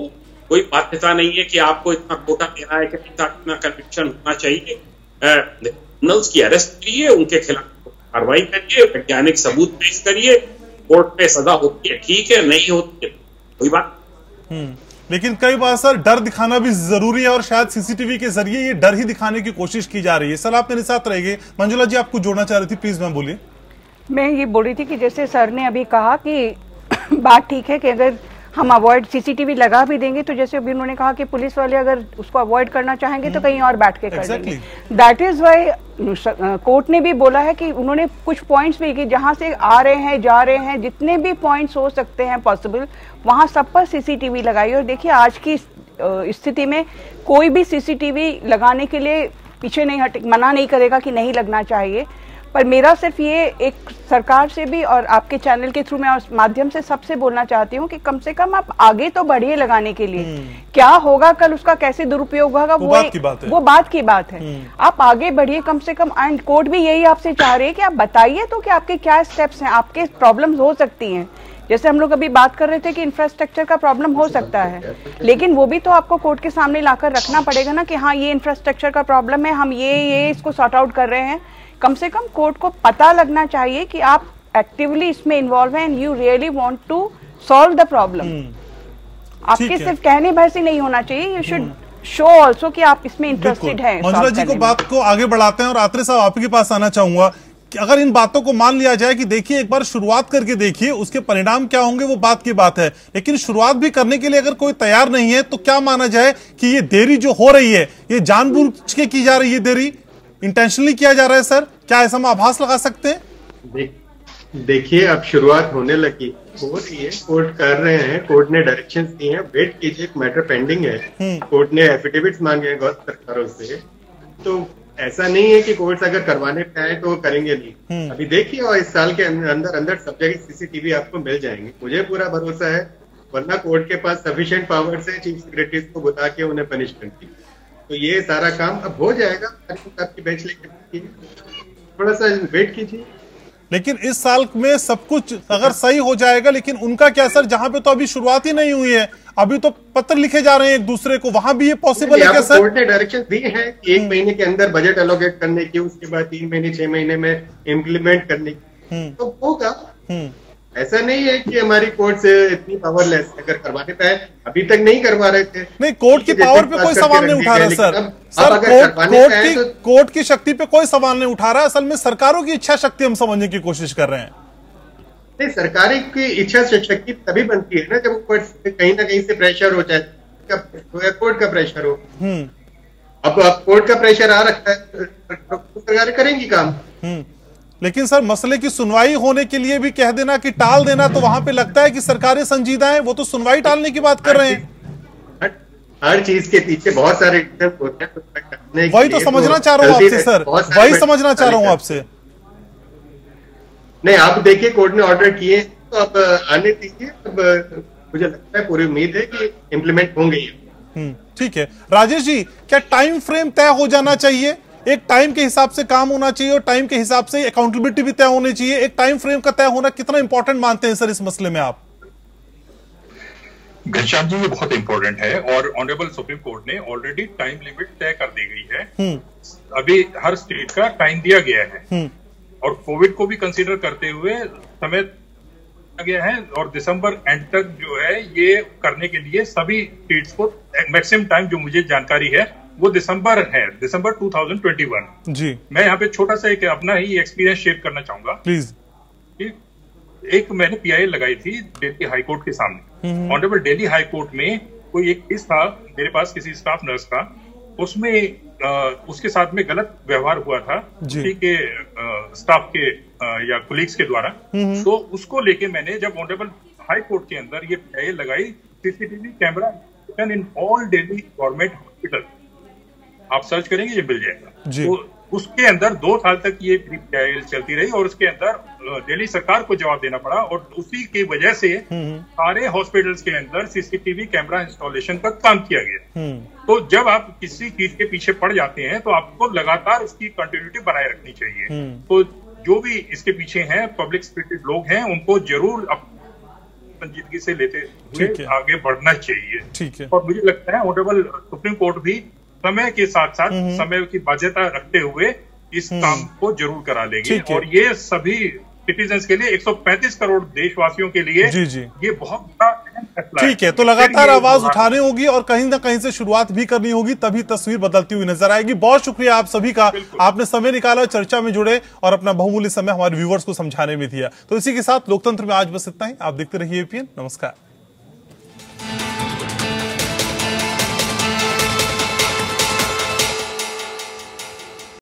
कोई बाध्यता नहीं है कि आपको इतना कोटा देना है कि इतना कन्विक्शन होना चाहिए। क्रिमिनल्स की अरेस्ट करिए उनके खिलाफ कार्रवाई करिए वैज्ञानिक सबूत पेश करिए कोर्ट में सजा होती है ठीक है नहीं होती है कोई बात लेकिन कई बार सर डर दिखाना भी ज़रूरी है और शायद सीसीटीवी के ज़रिए ये डर ही दिखाने की कोशिश की जा रही है। सर आप मेरे साथ रहेंगे मंजुला जी आपको जोड़ना चाह रही थी प्लीज़ मैम बोलिए। मैं ये बोल रही थी कि जैसे सर ने अभी कहा कि बात ठीक है कि अगर हम अवॉइड सीसीटीवी लगा भी देंगे। तो जैसे अभी उन्होंने कहा कि पुलिस वाले अगर उसको अवॉइड करना चाहेंगे तो कहीं और बैठ के कर exactly. देंगे दैट इज़ वाई कोर्ट ने भी बोला है कि उन्होंने कुछ पॉइंट्स भी कि जहाँ से आ रहे हैं जा रहे हैं जितने भी पॉइंट्स हो सकते हैं पॉसिबल वहाँ सब पर सीसीटीवी लगाई। और देखिए आज की स्थिति में कोई भी सीसीटीवी लगाने के लिए पीछे नहीं हटे मना नहीं करेगा कि नहीं लगना चाहिए। पर मेरा सिर्फ़ ये एक सरकार से भी और आपके चैनल के थ्रू मैं उस माध्यम से सबसे बोलना चाहती हूँ कि कम से कम आप आगे तो बढ़िए लगाने के लिए। हम्म। क्या होगा कल उसका कैसे दुरुपयोग होगा? वो, वो बात की बात है। वो बात की बात है। हम्म। आप आगे बढ़िए कम से कम। एंड कोर्ट भी यही आपसे चाह रही है कि आप बताइए तो कि आपके क्या स्टेप्स हैं आपके प्रॉब्लम हो सकती हैं। जैसे हम लोग अभी बात कर रहे थे कि इंफ्रास्ट्रक्चर का प्रॉब्लम हो सकता है। लेकिन वो भी तो आपको कोर्ट के सामने लाकर रखना पड़ेगा ना कि हाँ ये इंफ्रास्ट्रक्चर का प्रॉब्लम है हम ये ये इसको सॉर्ट आउट कर रहे हैं। कम से कम कोर्ट को पता लगना चाहिए कि आप एक्टिवली इसमें इन्वॉल्व हैं and you really want to solve the problem आपके सिर्फ़ कहने भर से नहीं होना चाहिए यू शुड शो ऑल्सो कि आप इसमें इंटरेस्टेड हैं मंजुला जी को बात को आगे बढ़ाते हैं और आत्रे साहब आपके पास आना चाहूँगा कि अगर इन बातों को मान लिया जाए कि देखिए एक बार शुरुआत करके देखिए उसके परिणाम क्या होंगे वो बात की बात है। लेकिन शुरुआत भी करने के लिए अगर कोई तैयार नहीं है तो क्या माना जाए कि ये देरी जो हो रही है ये जानबूझ के की जा रही है देरी? इंटेंशनली किया जा रहा है सर? क्या ऐसा हम आभास लगा सकते हैं? देखिए अब शुरुआत होने लगी। हो रही है कोर्ट कर रहे हैं कोर्ट ने डायरेक्शन दिए हैं। वेट कीजिए एक मैटर पेंडिंग है। कोर्ट हम्म। ने एफिडेविट मांगे हैं गौर सरकारों से। तो ऐसा नहीं है कि कोर्ट अगर करवाने पे आए तो वो करेंगे नहीं। हम्म। अभी देखिए और इस साल के अंदर अंदर सब जगह सीसीटीवी आपको मिल जाएँगे। मुझे पूरा भरोसा है वरना कोर्ट के पास सफिशियंट पावर से चीफ सेक्रेटरी को बुला के उन्हें पनिशमेंट करती तो ये सारा काम अब हो जाएगा। आपकी बेंच थोड़ा सा वेट कीजिए। लेकिन इस साल में सब कुछ अगर सही हो जाएगा लेकिन उनका क्या सर? जहाँ पे तो अभी शुरुआत ही नहीं हुई है। अभी तो पत्र लिखे जा रहे हैं एक दूसरे को। वहाँ भी ये पॉसिबल है क्या सर? कोर्ट ने डायरेक्शन दी है। एक हम्म। महीने के अंदर बजट एलोकेट करने की उसके बाद तीन महीने छह महीने में इम्प्लीमेंट करने की। हम्म। तो होगा। हम्म। ऐसा नहीं है कि हमारी कोर्ट से इतनी पावरलेस अगर करवाने पे अभी तक नहीं करवा रहे थे। नहीं कोर्ट की पावर पे कोई सवाल नहीं उठा रहा सर सर कोर्ट कोर्ट की तो... कोर्ट की शक्ति पे कोई सवाल नहीं उठा रहा असल में सरकारों की इच्छा शक्ति हम समझने की कोशिश कर रहे हैं। नहीं सरकारी की इच्छा शक्ति तभी बनती है ना जब कोर्ट कहीं ना कहीं से प्रेशर हो जाए कोर्ट का प्रेशर हो। हम्म। अब कोर्ट का प्रेशर आ रखा है तो सरकार करेंगी काम। हम्म। लेकिन सर मसले की सुनवाई होने के लिए भी कह देना कि टाल देना तो वहाँ पे लगता है कि सरकारें संजीदा हैं वो तो सुनवाई टालने की बात कर रहे हैं। हर चीज़ के पीछे बहुत सारे होते हैं वही तो समझना तो चाह रहा हूँ आपसे सर। वही समझना चाह रहा हूँ आपसे। नहीं आप देखिए कोर्ट ने ऑर्डर किए तो अब आने दीजिए अब मुझे लगता है पूरी उम्मीद है कि इम्प्लीमेंट होंगे हम्म, ठीक है। राजेश जी क्या टाइम फ्रेम तय हो जाना चाहिए? एक टाइम के हिसाब से काम होना चाहिए और टाइम के हिसाब से अकाउंटेबिलिटी भी तय होनी चाहिए। एक टाइम फ्रेम का तय होना कितना इंपॉर्टेंट मानते हैं सर इस मसले में आप? घनश्याम जी ये बहुत इंपॉर्टेंट है और ऑनरेबल सुप्रीम कोर्ट ने ऑलरेडी टाइम लिमिट तय कर दी गई है। हम्म। अभी हर स्टेट का टाइम दिया गया है। हम्म। और कोविड को भी कंसीडर करते हुए समय दिया गया है और दिसंबर एंड तक जो है ये करने के लिए सभी स्टेट्स को मैक्सिमम टाइम जो मुझे जानकारी है वो दिसंबर है दिसंबर 2021 जी। मैं यहाँ पे छोटा सा एक अपना ही एक्सपीरियंस शेयर करना चाहूँगा। प्लीज़ एक मैंने पीआई लगाई थी दिल्ली हाई कोर्ट के सामने। ऑनरेबल दिल्ली हाई कोर्ट में कोई एक केस था मेरे पास किसी स्टाफ नर्स का। उसमें अ, उसके साथ में गलत व्यवहार हुआ था। उसी के स्टाफ के अ, या कोलीग्स के द्वारा। तो उसको लेके मैंने जब ऑनरेबल हाई कोर्ट के अंदर ये पीआई लगाई CCTV camera in all Delhi government hospital आप सर्च करेंगे ये मिल जाएगा। जी। तो उसके अंदर दो साल तक ये चलती रही और उसके अंदर दिल्ली सरकार को जवाब देना पड़ा और उसी की वजह से सारे हॉस्पिटल्स के अंदर सीसीटीवी कैमरा इंस्टॉलेशन का काम किया गया। हम्म। तो जब आप किसी चीज़ के पीछे पड़ जाते हैं तो आपको लगातार उसकी कंटिन्यूटी बनाए रखनी चाहिए। हम्म। तो जो भी इसके पीछे हैं पब्लिक स्पिरिटेड लोग हैं उनको ज़रूर संजीदगी से लेते हुए आगे बढ़ना चाहिए। और मुझे लगता है ऑनरेबल सुप्रीम कोर्ट भी समय के साथ साथ समय की बाध्यता रखते हुए इस काम को ज़रूर करा लेगी। और ये सभी सिटीजन्स के लिए 135 करोड़ देशवासियों के लिए जी, जी। ये बहुत बड़ा फैसला ठीक है तो लगातार आवाज़ उठानी होगी और कहीं ना कहीं से शुरुआत भी करनी होगी तभी तस्वीर बदलती हुई नज़र आएगी। बहुत शुक्रिया आप सभी का। आपने समय निकाला चर्चा में जुड़े और अपना बहुमूल्य समय हमारे व्यूवर्स को समझाने में दिया। तो इसी के साथ लोकतंत्र में आज बस इतना ही। आप देखते रहिए एपीएन नमस्कार।